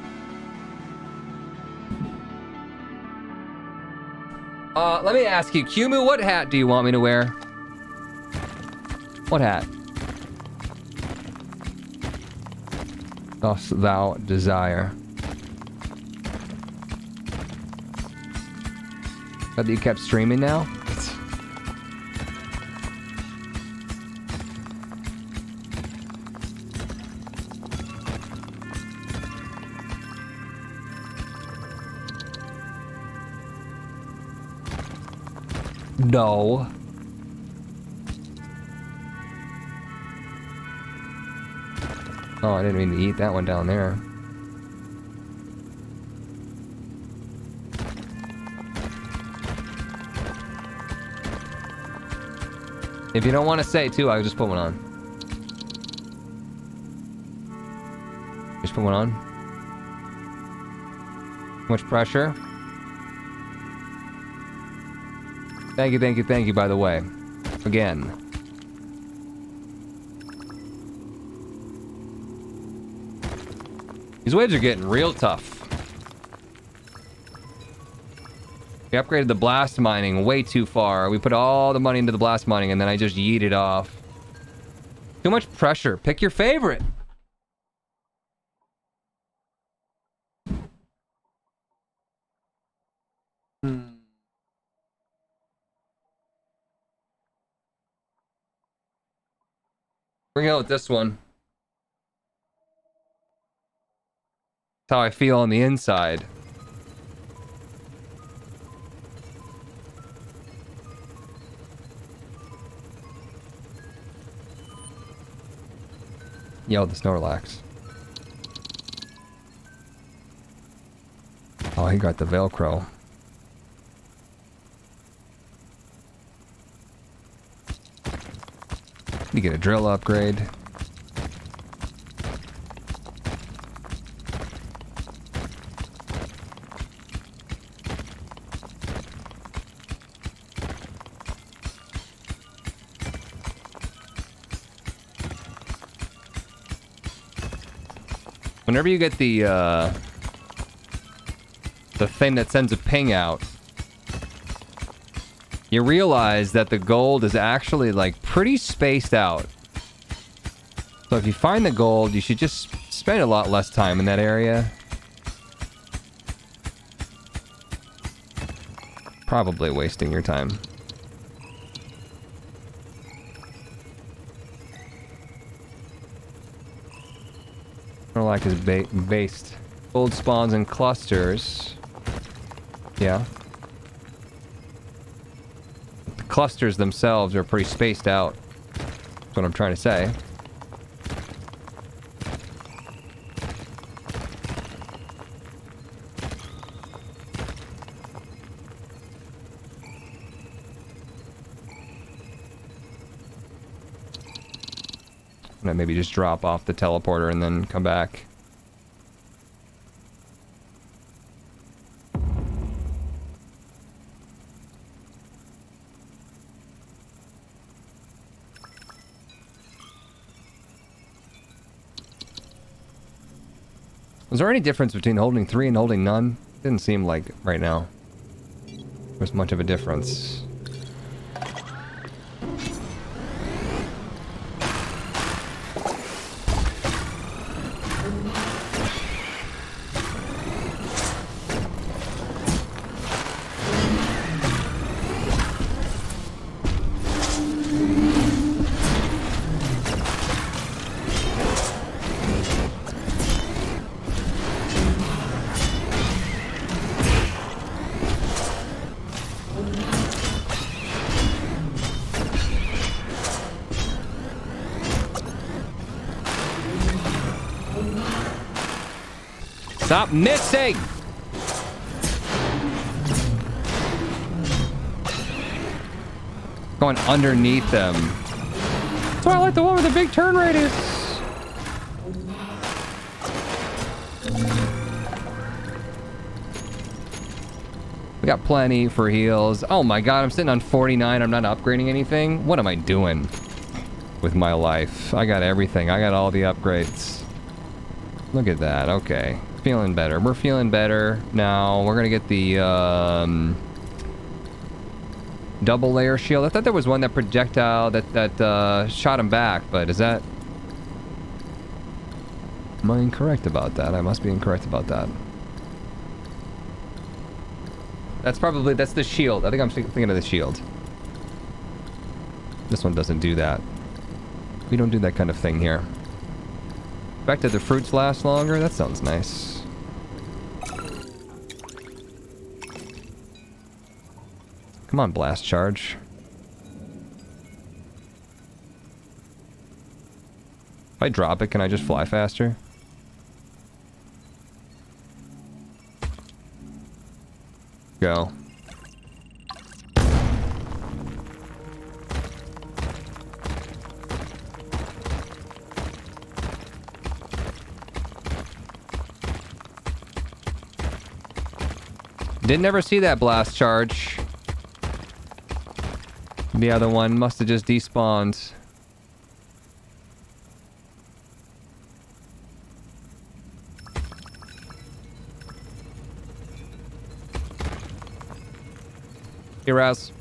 Uh, let me ask you, Kumu, what hat do you want me to wear? What hat? Dost thou desire? That you kept streaming now? No. Oh, I didn't mean to eat that one down there. If you don't want to say too, I'll just put one on. Just put one on. Much pressure. Thank you, thank you, thank you, by the way. Again. These waves are getting real tough. We upgraded the blast mining way too far. We put all the money into the blast mining and then I just yeeted off. Too much pressure. Pick your favorite. Hmm. Bring out this one. How I feel on the inside. Yo, the Snorlax. Oh, he got the Velcro. You get a drill upgrade. Whenever you get the, uh, the thing that sends a ping out, you realize that the gold is actually, like, pretty spaced out. So if you find the gold, you should just spend a lot less time in that area. Probably wasting your time. Snorlax is ba based. Gold spawns in clusters. Yeah. The clusters themselves are pretty spaced out. That's what I'm trying to say. Maybe just drop off the teleporter and then come back. Was there any difference between holding three and holding none? Didn't seem like right now. There's much of a difference. Missing! Going underneath them. That's why I like the one with the big turn radius. We got plenty for heals. Oh my god, I'm sitting on 49. I'm not upgrading anything. What am I doing with my life? I got everything. I got all the upgrades. Look at that. Okay feeling better. We're feeling better now. We're gonna get the um, double layer shield. I thought there was one that projectile that that uh, shot him back, but is that? Am I incorrect about that? I must be incorrect about that. That's probably that's the shield. I think I'm thinking of the shield. This one doesn't do that. We don't do that kind of thing here. Back to the fruits last longer? That sounds nice. Come on, blast charge. If I drop it, can I just fly faster? Go. Didn't ever see that blast charge. The other one must have just despawned. Here, Raz.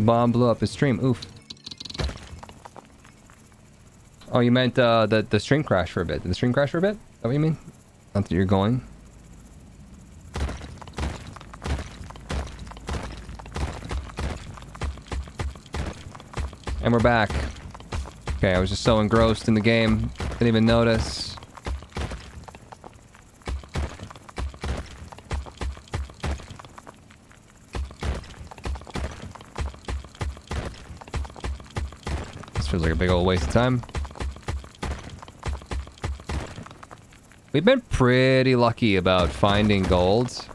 Bomb blew up his stream. Oof. Oh, you meant uh, the the stream crash for a bit. Did the stream crash for a bit? Is that what you mean? Not that you're going. And we're back. Okay, I was just so engrossed in the game, didn't even notice. This feels like a big old waste of time. We've been pretty lucky about finding golds.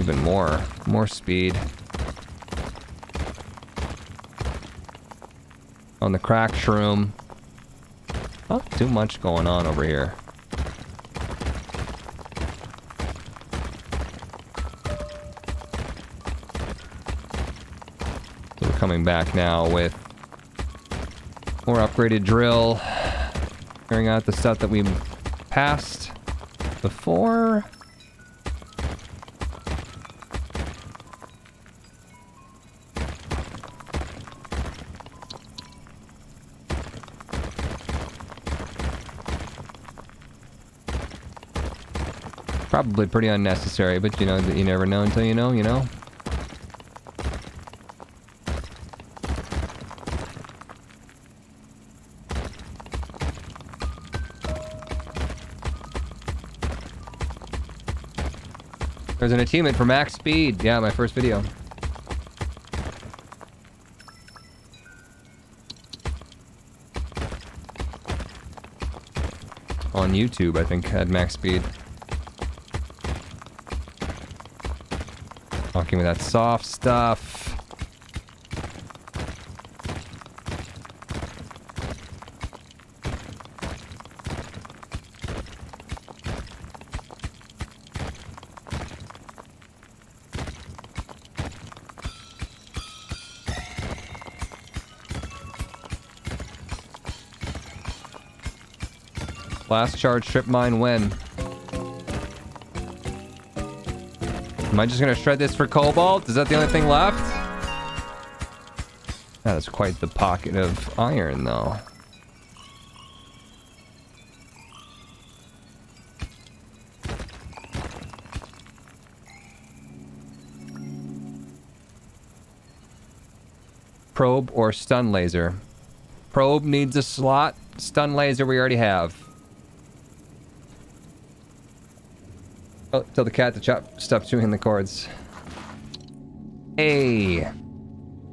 Even more. More speed. On the crack shroom. Not too much going on over here. We're coming back now with more upgraded drill. Carrying out the stuff that we passed before. Probably pretty unnecessary, but you know, that you never know until you know, you know? There's an achievement for max speed. Yeah, my first video. On YouTube, I think, had max speed. Talking with that soft stuff. Last charge strip mine when? Am I just gonna shred this for cobalt? Is that the only thing left? That is quite the pocket of iron, though. Probe or stun laser? Probe needs a slot. Stun laser we already have. Oh, tell the cat to chop, stop chewing the cords. Hey.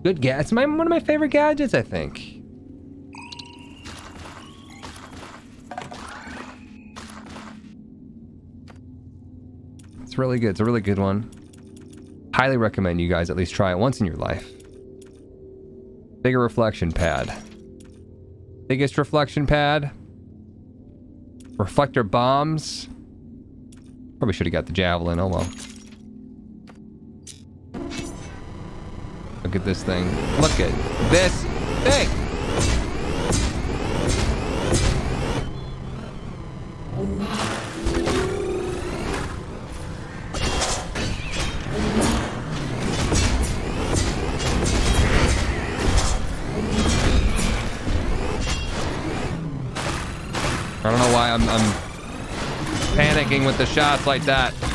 Good gadget. It's my, one of my favorite gadgets, I think. It's really good. It's a really good one. Highly recommend you guys at least try it once in your life. Bigger reflection pad. Biggest reflection pad. Reflector bombs. Probably should have got the javelin. Oh well. Look at this thing. Look at this thing. With the shots like that.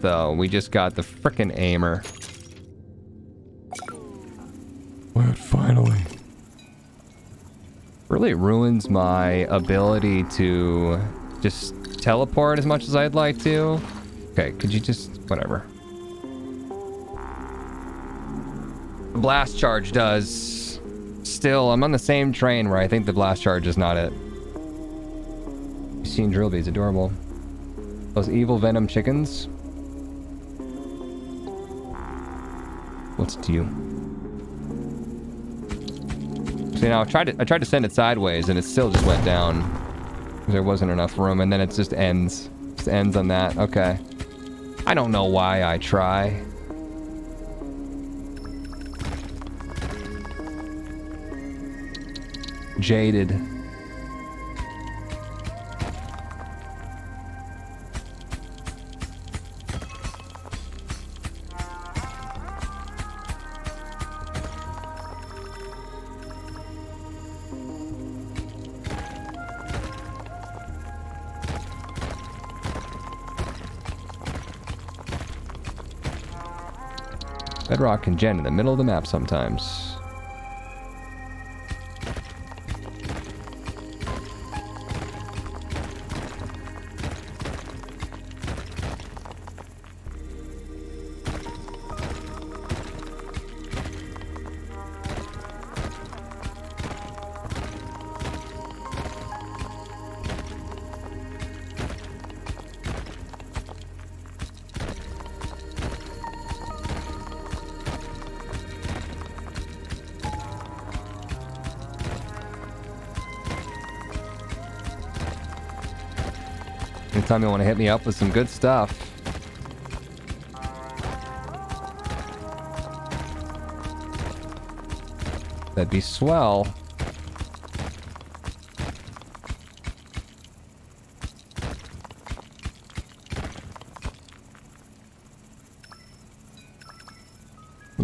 Though, we just got the frickin' aimer? What, finally? Really ruins my ability to just teleport as much as I'd like to. Okay, could you just... whatever. The blast charge does. Still, I'm on the same train where I think the blast charge is not it. You've seen drill bees, adorable. Those evil venom chickens. What's to you? See now I tried to I tried to send it sideways and it still just went down. There wasn't enough room and then it just ends. Just ends on that. Okay. I don't know why I try. Jaded. Bedrock and gen in the middle of the map sometimes. Anytime you want to hit me up with some good stuff. That'd be swell.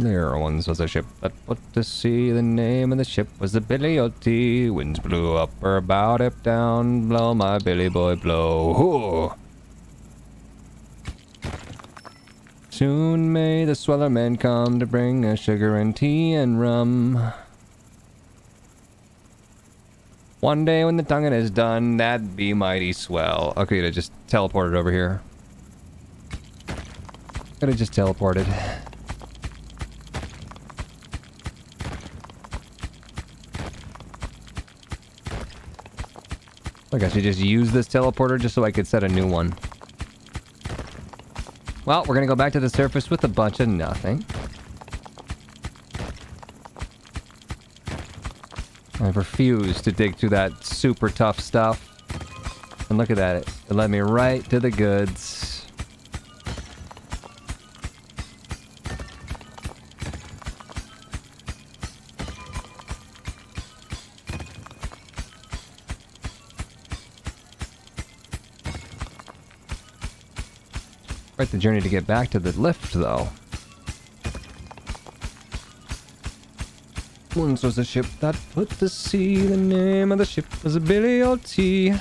There once was a ship that put to sea. The name of the ship was the Billy of Tea Winds blew up or about it down. Blow, my Billy boy, blow. Hoo! Soon may the sweller men come to bring us sugar and tea and rum. One day when the tonguing is done, that'd be mighty swell. Okay, I just teleported over here. Could have just teleported. I guess you just use this teleporter just so I could set a new one. Well, we're gonna go back to the surface with a bunch of nothing. I refuse to dig through that super tough stuff. And look at that, it led me right to the goods. Journey to get back to the lift, though. Once was a ship that put to sea. The name of the ship was a Billy of Tea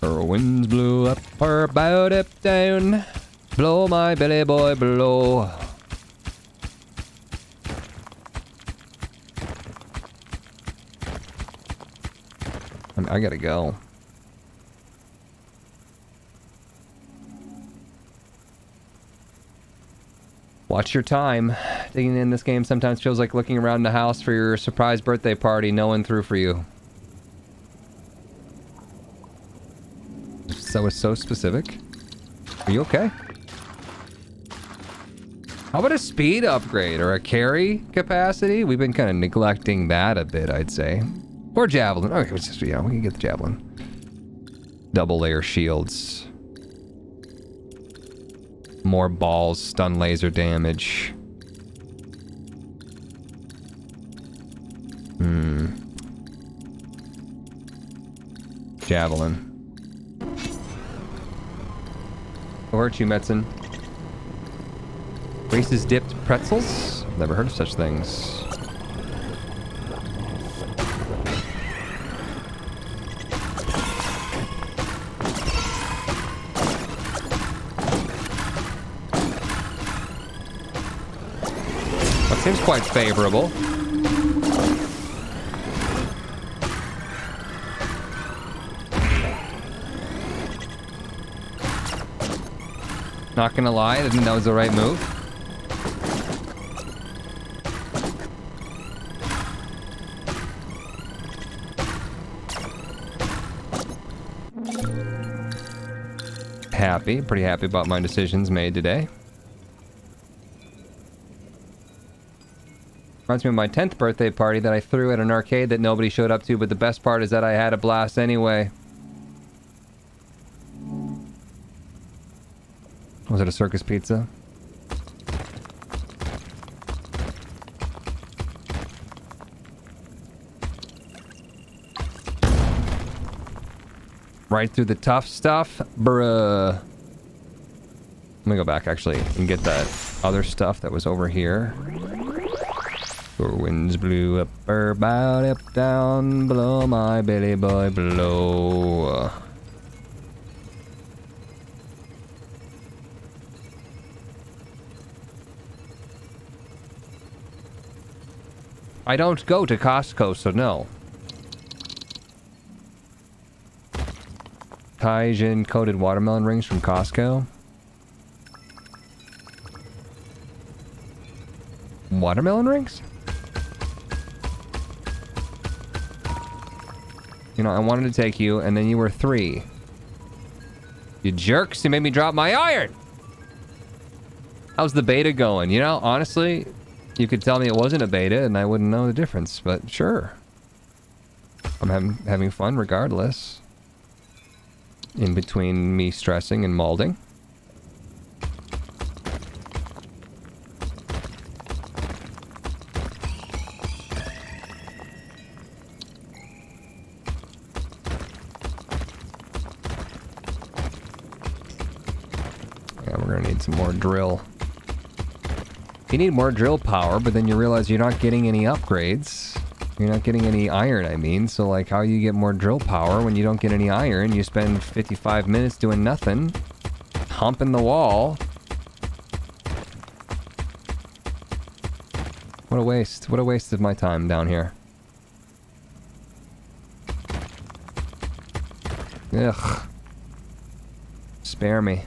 Her winds blew up, her bowed up down. Blow, my Billy boy, blow. I gotta go. Watch your time. Digging in this game sometimes feels like looking around the house for your surprise birthday party no one threw for you. That was so specific. Are you okay? How about a speed upgrade or a carry capacity? We've been kind of neglecting that a bit, I'd say. Or javelin. Okay, just, yeah, we can get the javelin. Double layer shields. More balls, stun laser damage. Hmm. Javelin. Or Metzen. Reese's dipped pretzels? Never heard of such things. quite favorable. Not gonna lie, I think that was the right move. Happy, pretty happy about my decisions made today. Reminds me of my 10th birthday party that I threw at an arcade that nobody showed up to, but the best part is that I had a blast anyway. Was it a circus pizza? Right through the tough stuff? Bruh. Let me go back actually and get that other stuff that was over here. For winds blew up or about up down blow my belly boy blow. I don't go to Costco, so no. Tajín coated watermelon rings from Costco. Watermelon rings? You know, I wanted to take you, and then you were three. You jerks, you made me drop my iron! How's the beta going? You know, honestly, you could tell me it wasn't a beta, and I wouldn't know the difference, but sure. I'm having, having fun regardless in between me stressing and molding. Some more drill. You need more drill power, but then you realize you're not getting any upgrades. You're not getting any iron, I mean. So, like, how you get more drill power when you don't get any iron? You spend 55 minutes doing nothing, humping the wall. What a waste. What a waste of my time down here. Ugh. Spare me.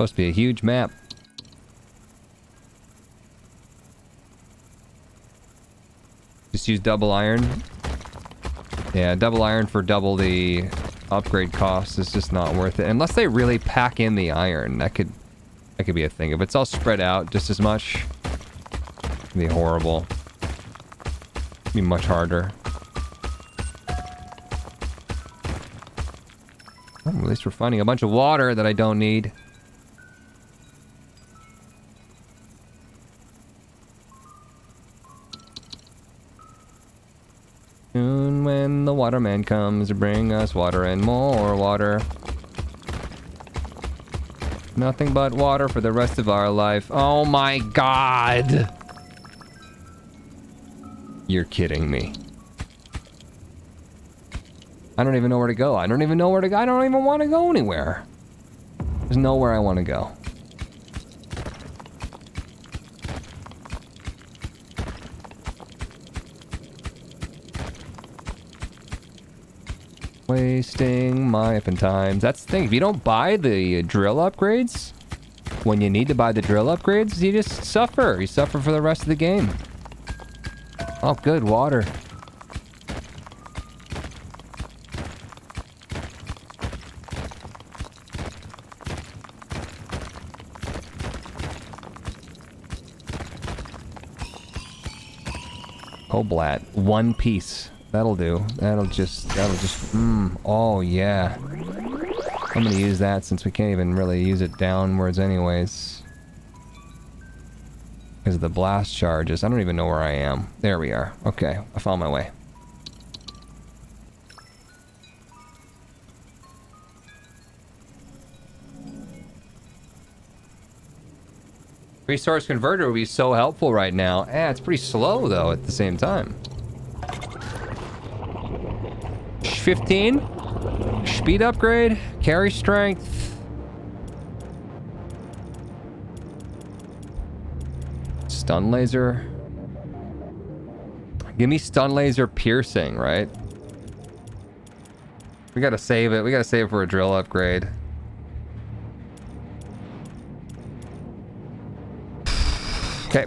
Supposed to be a huge map. Just use double iron. Yeah, double iron for double the upgrade cost is just not worth it. Unless they really pack in the iron. That could that could be a thing. If it's all spread out just as much, it'd be horrible. It'd be much harder. Oh, at least we're finding a bunch of water that I don't need. Waterman comes to bring us water and more water. Nothing but water for the rest of our life. Oh my god! You're kidding me. I don't even know where to go. I don't even know where to go. I don't even want to go anywhere. There's nowhere I want to go. Wasting my effing times. That's the thing. If you don't buy the drill upgrades, when you need to buy the drill upgrades, you just suffer. You suffer for the rest of the game. Oh, good. Water. Oh, Blat. One piece. That'll do. That'll just, that'll just, mmm, oh yeah. I'm gonna use that since we can't even really use it downwards anyways. Because of the blast charges. I don't even know where I am. There we are. Okay, I found my way. Resource converter would be so helpful right now. Eh, it's pretty slow though at the same time. 15. Speed upgrade. Carry strength. Stun laser. Give me stun laser piercing, right? We gotta save it. We gotta save it for a drill upgrade. Okay.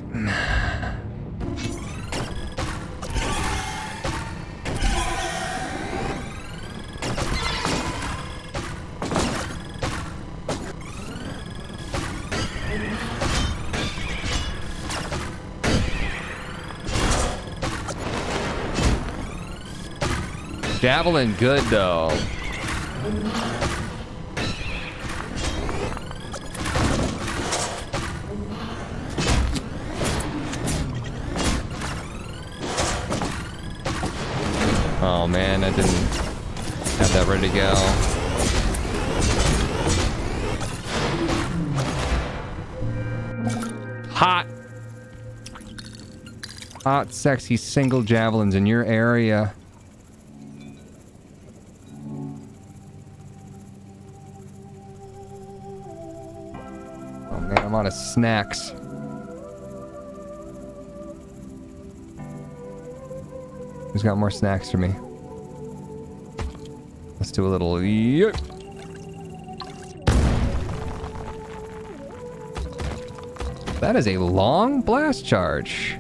Javelin good though. Oh man, I didn't have that ready to go. Hot. Hot, sexy single javelins in your area. Of snacks. Who's got more snacks for me? Let's do a little... Yep. That is a long blast charge.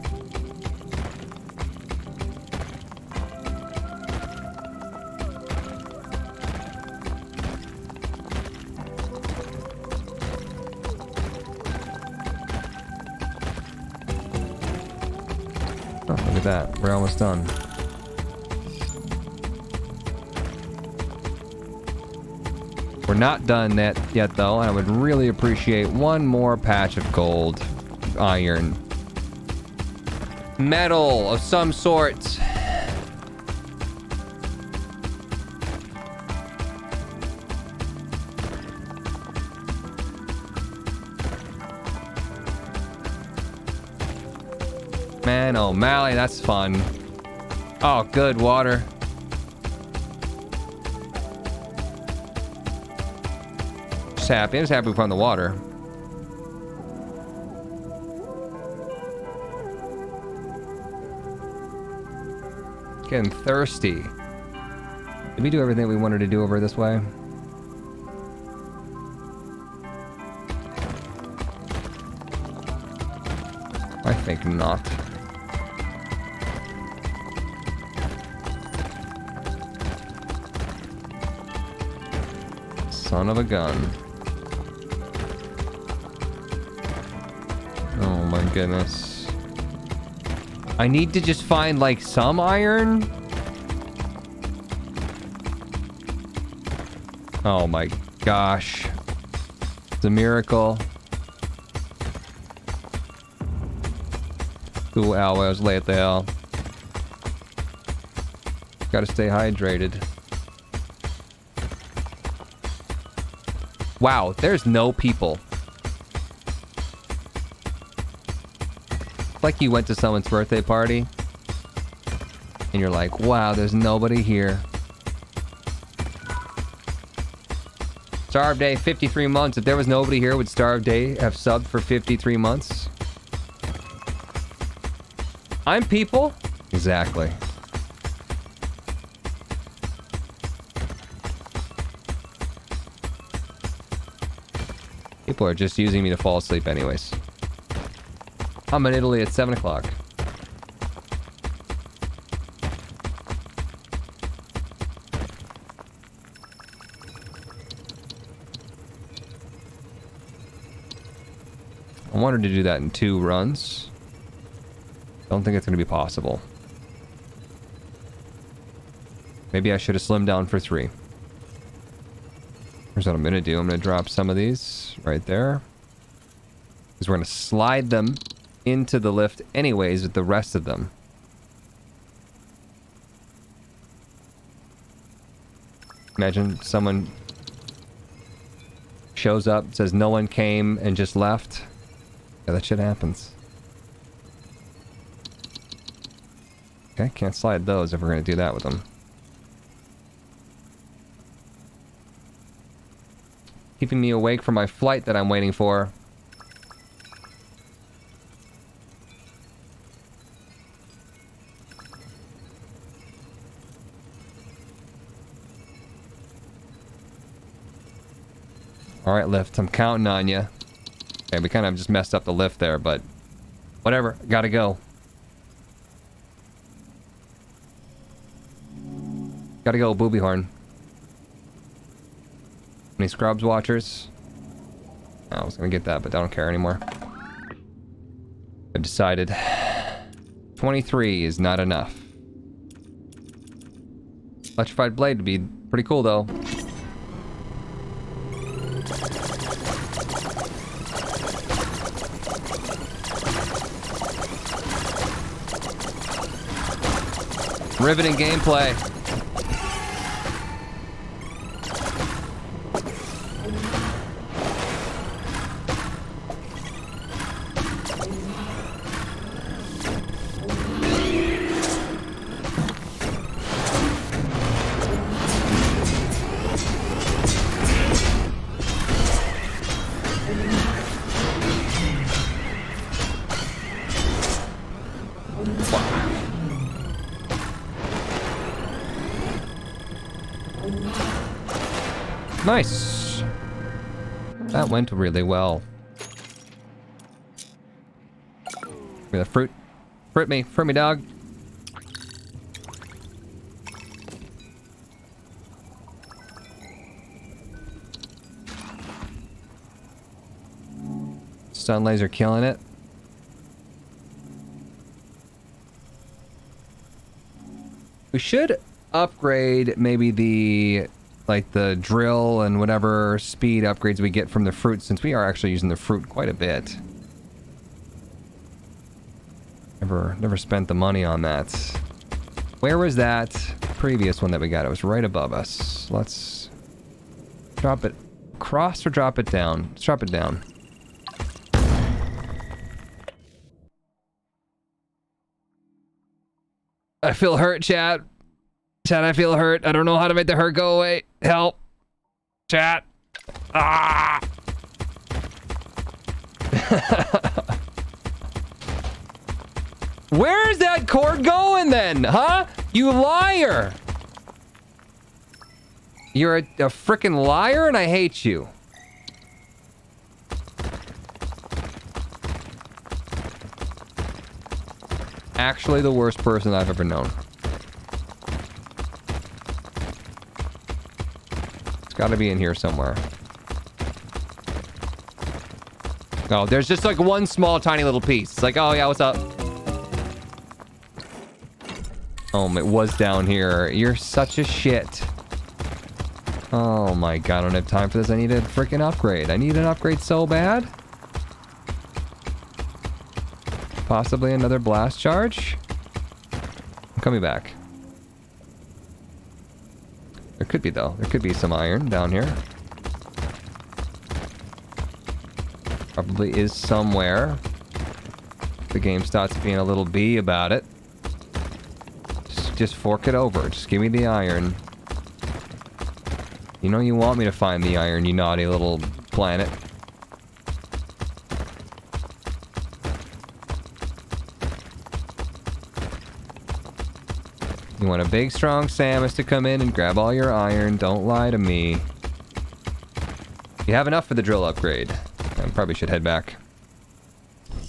We're almost done. We're not done yet, yet though, and I would really appreciate one more patch of gold, iron, metal of some sort. O'Malley, that's fun. Oh, good water. Just happy. I'm just happy we found the water. Getting thirsty. Did we do everything we wanted to do over this way? I think not. Son of a gun. Oh my goodness. I need to just find like some iron? Oh my gosh. It's a miracle. Ooh, ow, I was late there. Gotta stay hydrated. Wow, there's no people. like you went to someone's birthday party. And you're like, wow, there's nobody here. Starve Day, 53 months. If there was nobody here, would Starve Day have subbed for 53 months? I'm people? Exactly. People are just using me to fall asleep anyways. I'm in Italy at 7 o'clock. I wanted to do that in two runs. Don't think it's going to be possible. Maybe I should have slimmed down for three. Here's what I'm going to do. I'm going to drop some of these right there. Because we're going to slide them into the lift anyways with the rest of them. Imagine someone shows up, says no one came, and just left. Yeah, that shit happens. Okay, can't slide those if we're going to do that with them. keeping me awake for my flight that I'm waiting for. All right, lift. I'm counting on you. Okay, we kind of just messed up the lift there, but whatever. Gotta go. Gotta go, booby horn. Any Scrubs watchers? I was gonna get that, but I don't care anymore. I decided 23 is not enough. Electrified blade would be pretty cool though. Riveting gameplay. Nice. That went really well. Give me the fruit. Fruit me. Fruit me, dog. Stun laser killing it. We should upgrade maybe the like the drill and whatever speed upgrades we get from the fruit since we are actually using the fruit quite a bit. Never never spent the money on that. Where was that previous one that we got? It was right above us. Let's drop it across or drop it down. Let's drop it down. I feel hurt, chat. Chat, I feel hurt. I don't know how to make the hurt go away. Help. Chat. Ah. Where's that cord going then, huh? You liar. You're a, a freaking liar and I hate you. Actually the worst person I've ever known. It's got to be in here somewhere. Oh, there's just like one small tiny little piece. It's like, oh yeah, what's up? Oh, it was down here. You're such a shit. Oh my god, I don't have time for this. I need a freaking upgrade. I need an upgrade so bad. Possibly another blast charge? I'm coming back. There could be, though. There could be some iron down here. Probably is somewhere. The game starts being a little bee about it. Just, just fork it over. Just give me the iron. You know you want me to find the iron, you naughty little planet. You want a big, strong Samus to come in and grab all your iron. Don't lie to me. You have enough for the drill upgrade. I probably should head back.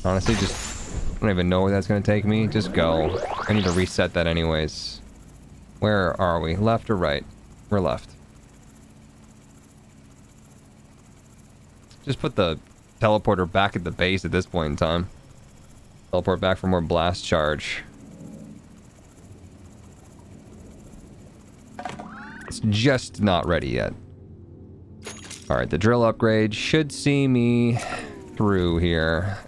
Honestly, just... I don't even know where that's going to take me. Just go. I need to reset that anyways. Where are we? Left or right? We're left. Just put the teleporter back at the base at this point in time. Teleport back for more blast charge. It's just not ready yet. Alright, the drill upgrade should see me through here.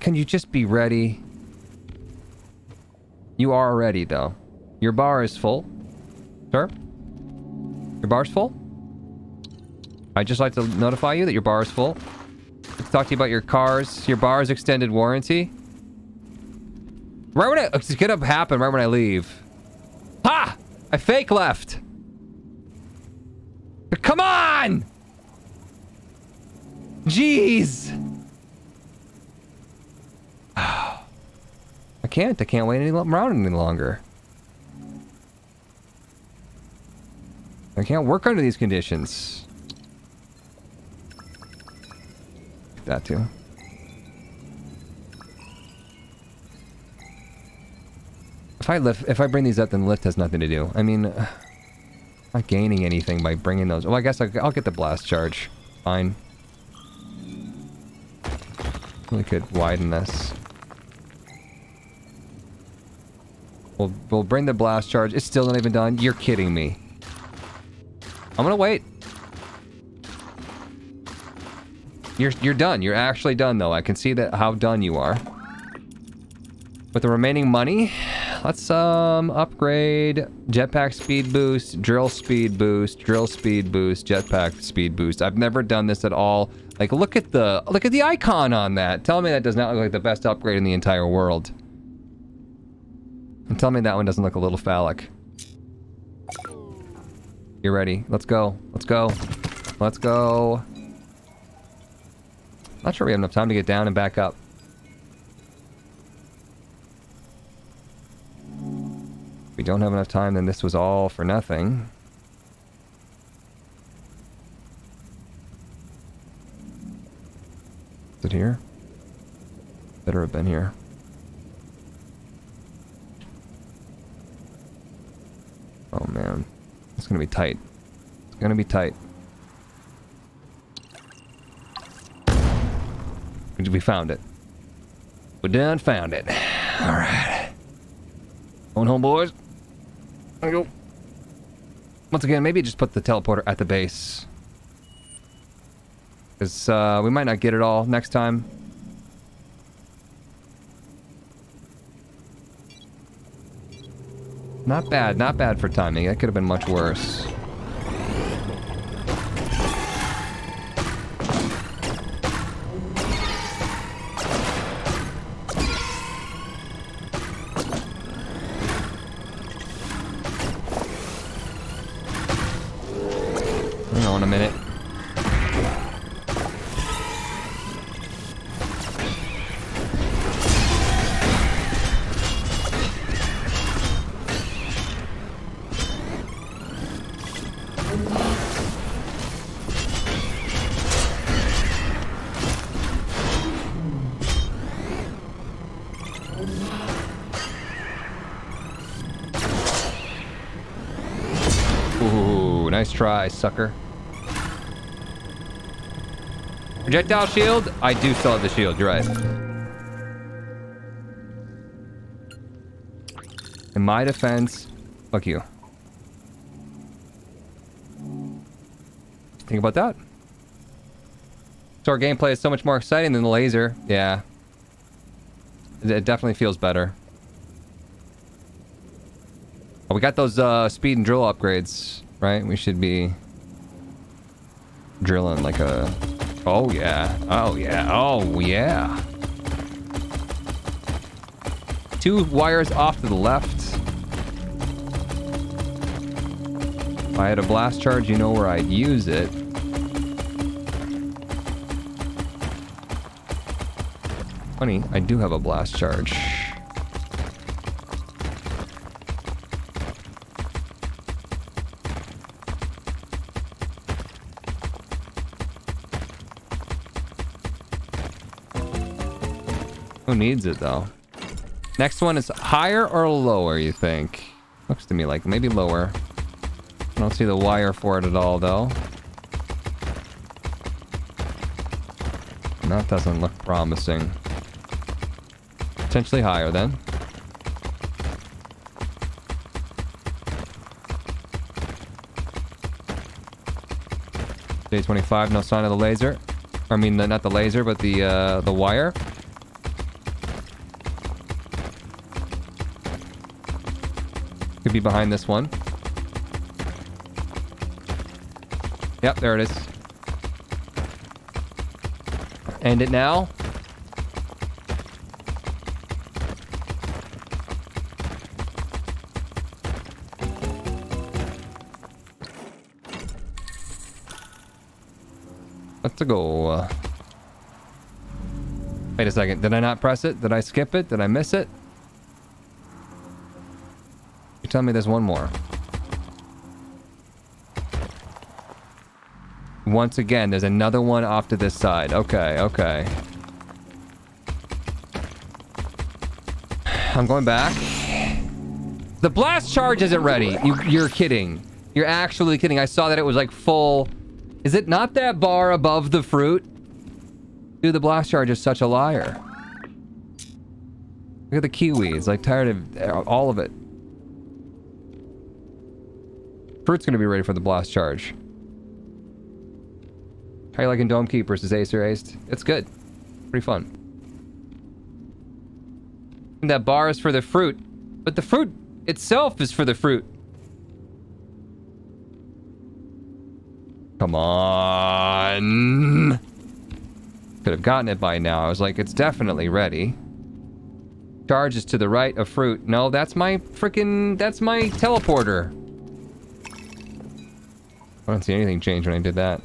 Can you just be ready? You are ready, though. Your bar is full. Sir? Your bar's full? I'd just like to notify you that your bar is full. Let's talk to you about your cars. Your bar's extended warranty. Right when I... It's gonna happen right when I leave. Ha! I fake left. Come on! Jeez! I can't. I can't wait any around any longer. I can't work under these conditions. that too. If I lift, if I bring these up, then lift has nothing to do. I mean, I'm not gaining anything by bringing those. Well, I guess I'll, I'll get the blast charge. Fine. We could widen this. We'll, we'll bring the blast charge. It's still not even done. You're kidding me. I'm gonna wait. You're you're done. You're actually done though. I can see that how done you are. With the remaining money, let's um upgrade jetpack speed boost, drill speed boost, drill speed boost, jetpack speed boost. I've never done this at all. Like look at the look at the icon on that. Tell me that does not look like the best upgrade in the entire world. And tell me that one doesn't look a little phallic. You're ready. Let's go. Let's go. Let's go. Not sure we have enough time to get down and back up. If we don't have enough time, then this was all for nothing. Is it here? Better have been here. Oh man. It's gonna be tight. It's gonna be tight. We found it. We done found it. Alright. Going home, boys. We go. Once again, maybe just put the teleporter at the base. Because uh, we might not get it all next time. Not bad, not bad for timing. That could have been much worse. Nice try, sucker. Projectile shield? I do still have the shield, you're right. In my defense, fuck you. Think about that. So our gameplay is so much more exciting than the laser. Yeah. It- It definitely feels better. Oh, we got those uh, speed and drill upgrades, right? We should be drilling like a... Oh, yeah. Oh, yeah. Oh, yeah. Two wires off to the left. If I had a blast charge, you know where I'd use it. Funny, I do have a blast charge. Needs it though? Next one is higher or lower, you think? Looks to me like maybe lower. I don't see the wire for it at all though. That doesn't look promising. Potentially higher then. J25, no sign of the laser. I mean, not the laser, but the uh, the wire. Could be behind this one. Yep, there it is. End it now. Let's go. Wait a second. Did I not press it? Did I skip it? Did I miss it? You tell me there's one more. Once again, there's another one off to this side. Okay, okay. I'm going back. The blast charge isn't ready. You, you're kidding. You're actually kidding. I saw that it was like full. Is it not that bar above the fruit? Dude, the blast charge is such a liar. Look at the kiwi. It's like tired of all of it. Fruit's gonna be ready for the blast charge. How you liking Dome Keepers? Is Acer aced? It's good. Pretty fun. And that bar is for the fruit. But the fruit itself is for the fruit. Come on. Could have gotten it by now. I was like, it's definitely ready. Charge is to the right of fruit. No, that's my freaking... That's my teleporter. I don't see anything change when I did that.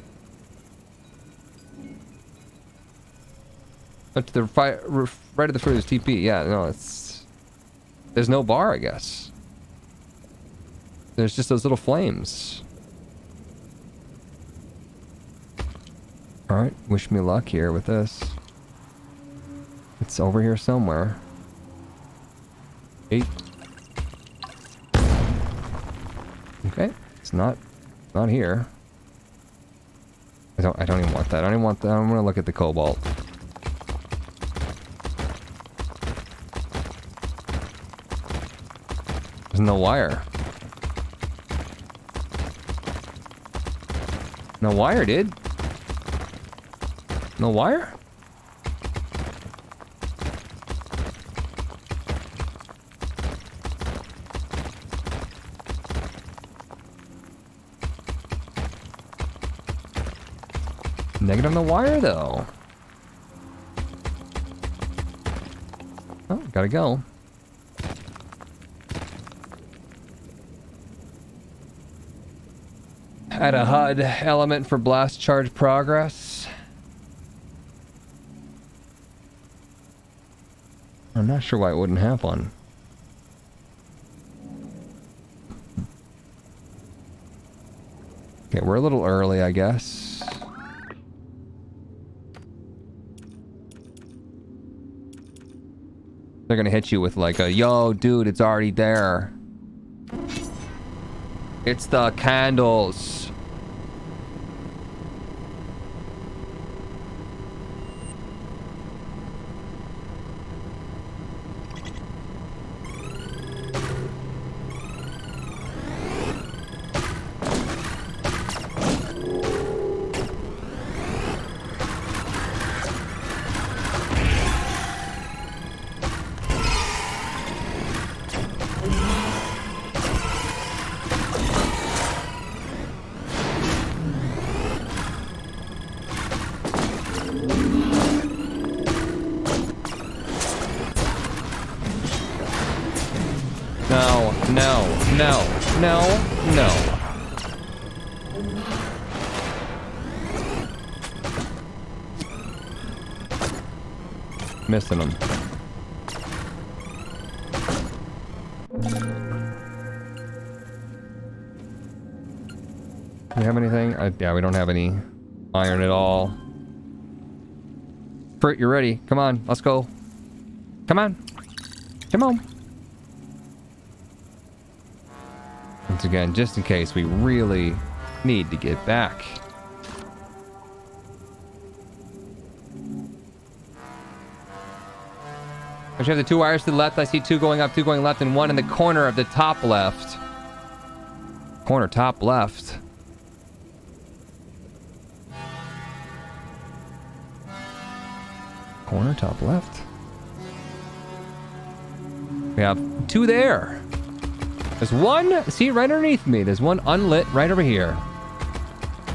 But to the right, right of the fruit is TP. Yeah, no, it's... There's no bar, I guess. There's just those little flames. Alright, wish me luck here with this. It's over here somewhere. Eight. Okay, it's not not here. I don't I don't even want that. I don't even want that. I'm gonna look at the cobalt. There's no wire. No wire, dude. No wire? Negative on the wire, though. Oh, gotta go. Add a HUD element for blast charge progress. I'm not sure why it wouldn't have one. Okay, we're a little early, I guess. They're gonna hit you with like a, yo, dude, it's already there. It's the candles. Have any iron at all. Fruit, you're ready. Come on, let's go. Come on. Come on. Once again, just in case we really need to get back. I have the two wires to the left. I see two going up, two going left, and one in the corner of the top left. Corner top left. Corner top left. We have two there. There's one, see right underneath me. There's one unlit right over here.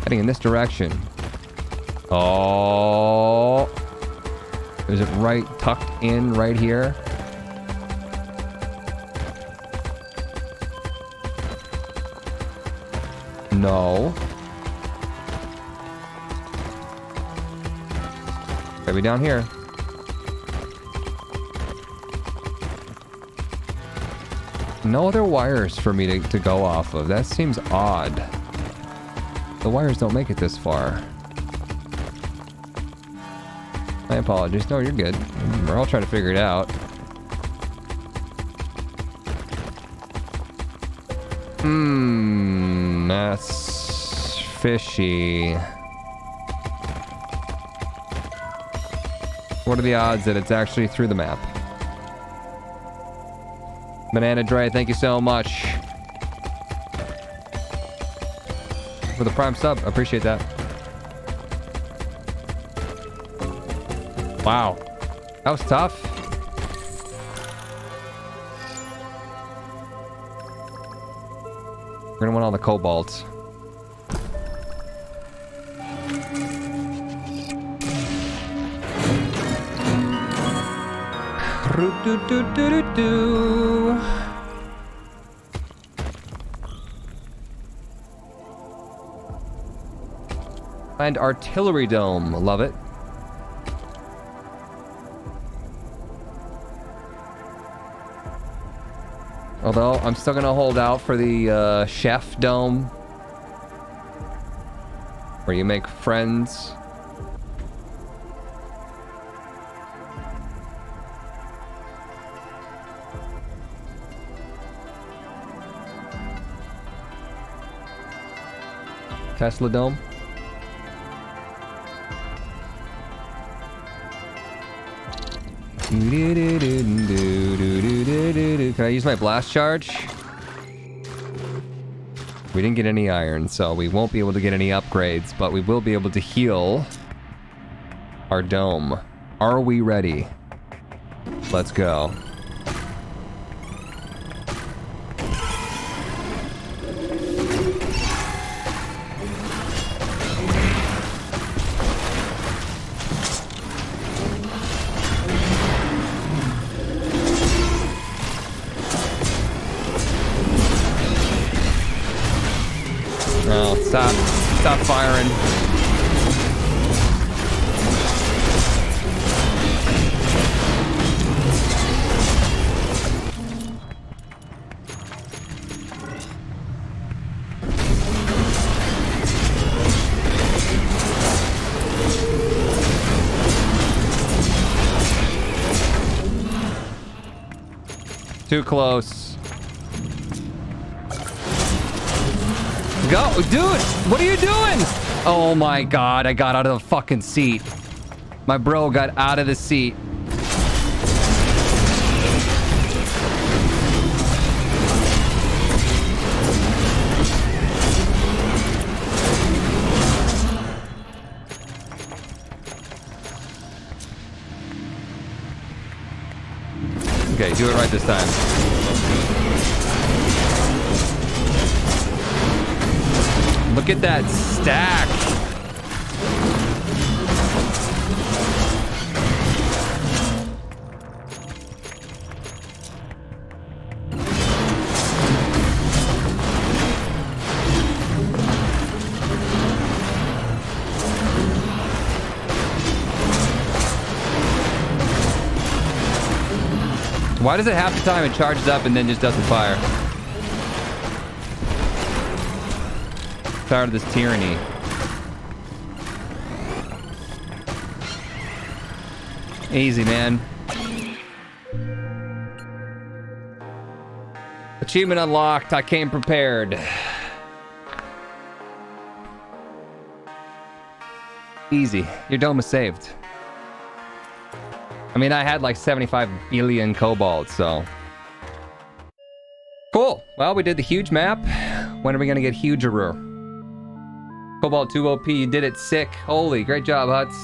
Heading in this direction. Oh. Is it right tucked in right here? No. Maybe down here. No other wires for me to, to go off of. That seems odd. the wires don't make it this far. My apologies. No, you're good. We're all trying to figure it out. Hmm, that's fishy. What are the odds that it's actually through the map? Banana Dre, thank you so much. For the prime sub, appreciate that. Wow. That was tough. We're gonna want all the cobalts. And artillery dome. Love it. Although, I'm still gonna hold out for the uh, chef dome. Where you make friends. Tesla Dome. Can I use my blast charge? We didn't get any iron, so we won't be able to get any upgrades, but we will be able to heal our dome. Are we ready? Let's go. Stop firing. Too close. Go, dude, what are you doing? Oh my god, I got out of the fucking seat. My bro got out of the seat. Okay, do it right this time. Look at that stack. Why does it half the time it charges up and then just doesn't fire? Tired of this tyranny. Easy, man. Achievement unlocked. I came prepared. Easy. Your dome is saved. I mean, I had like 75 billion cobalt, so... Cool. Well, we did the huge map. When are we going to get huger? Cobalt 2 OP, you did it sick. Holy, great job, Hutts.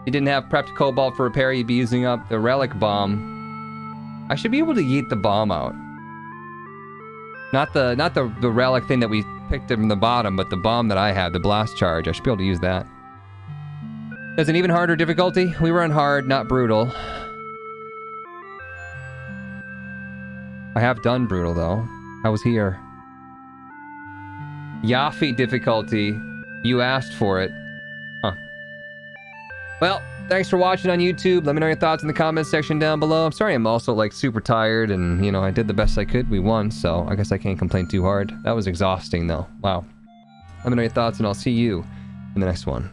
If you didn't have prepped Cobalt for repair, you'd be using up the Relic Bomb. I should be able to yeet the bomb out. Not the not the, the Relic thing that we picked from the bottom, but the bomb that I had, the Blast Charge. I should be able to use that. There's an even harder difficulty. We run hard, not brutal. I have done brutal, though. I was here. Yafi difficulty. You asked for it. Huh. Well, thanks for watching on YouTube. Let me know your thoughts in the comments section down below. I'm sorry I'm also, like, super tired, and, you know, I did the best I could. We won, so I guess I can't complain too hard. That was exhausting, though. Wow. Let me know your thoughts, and I'll see you in the next one.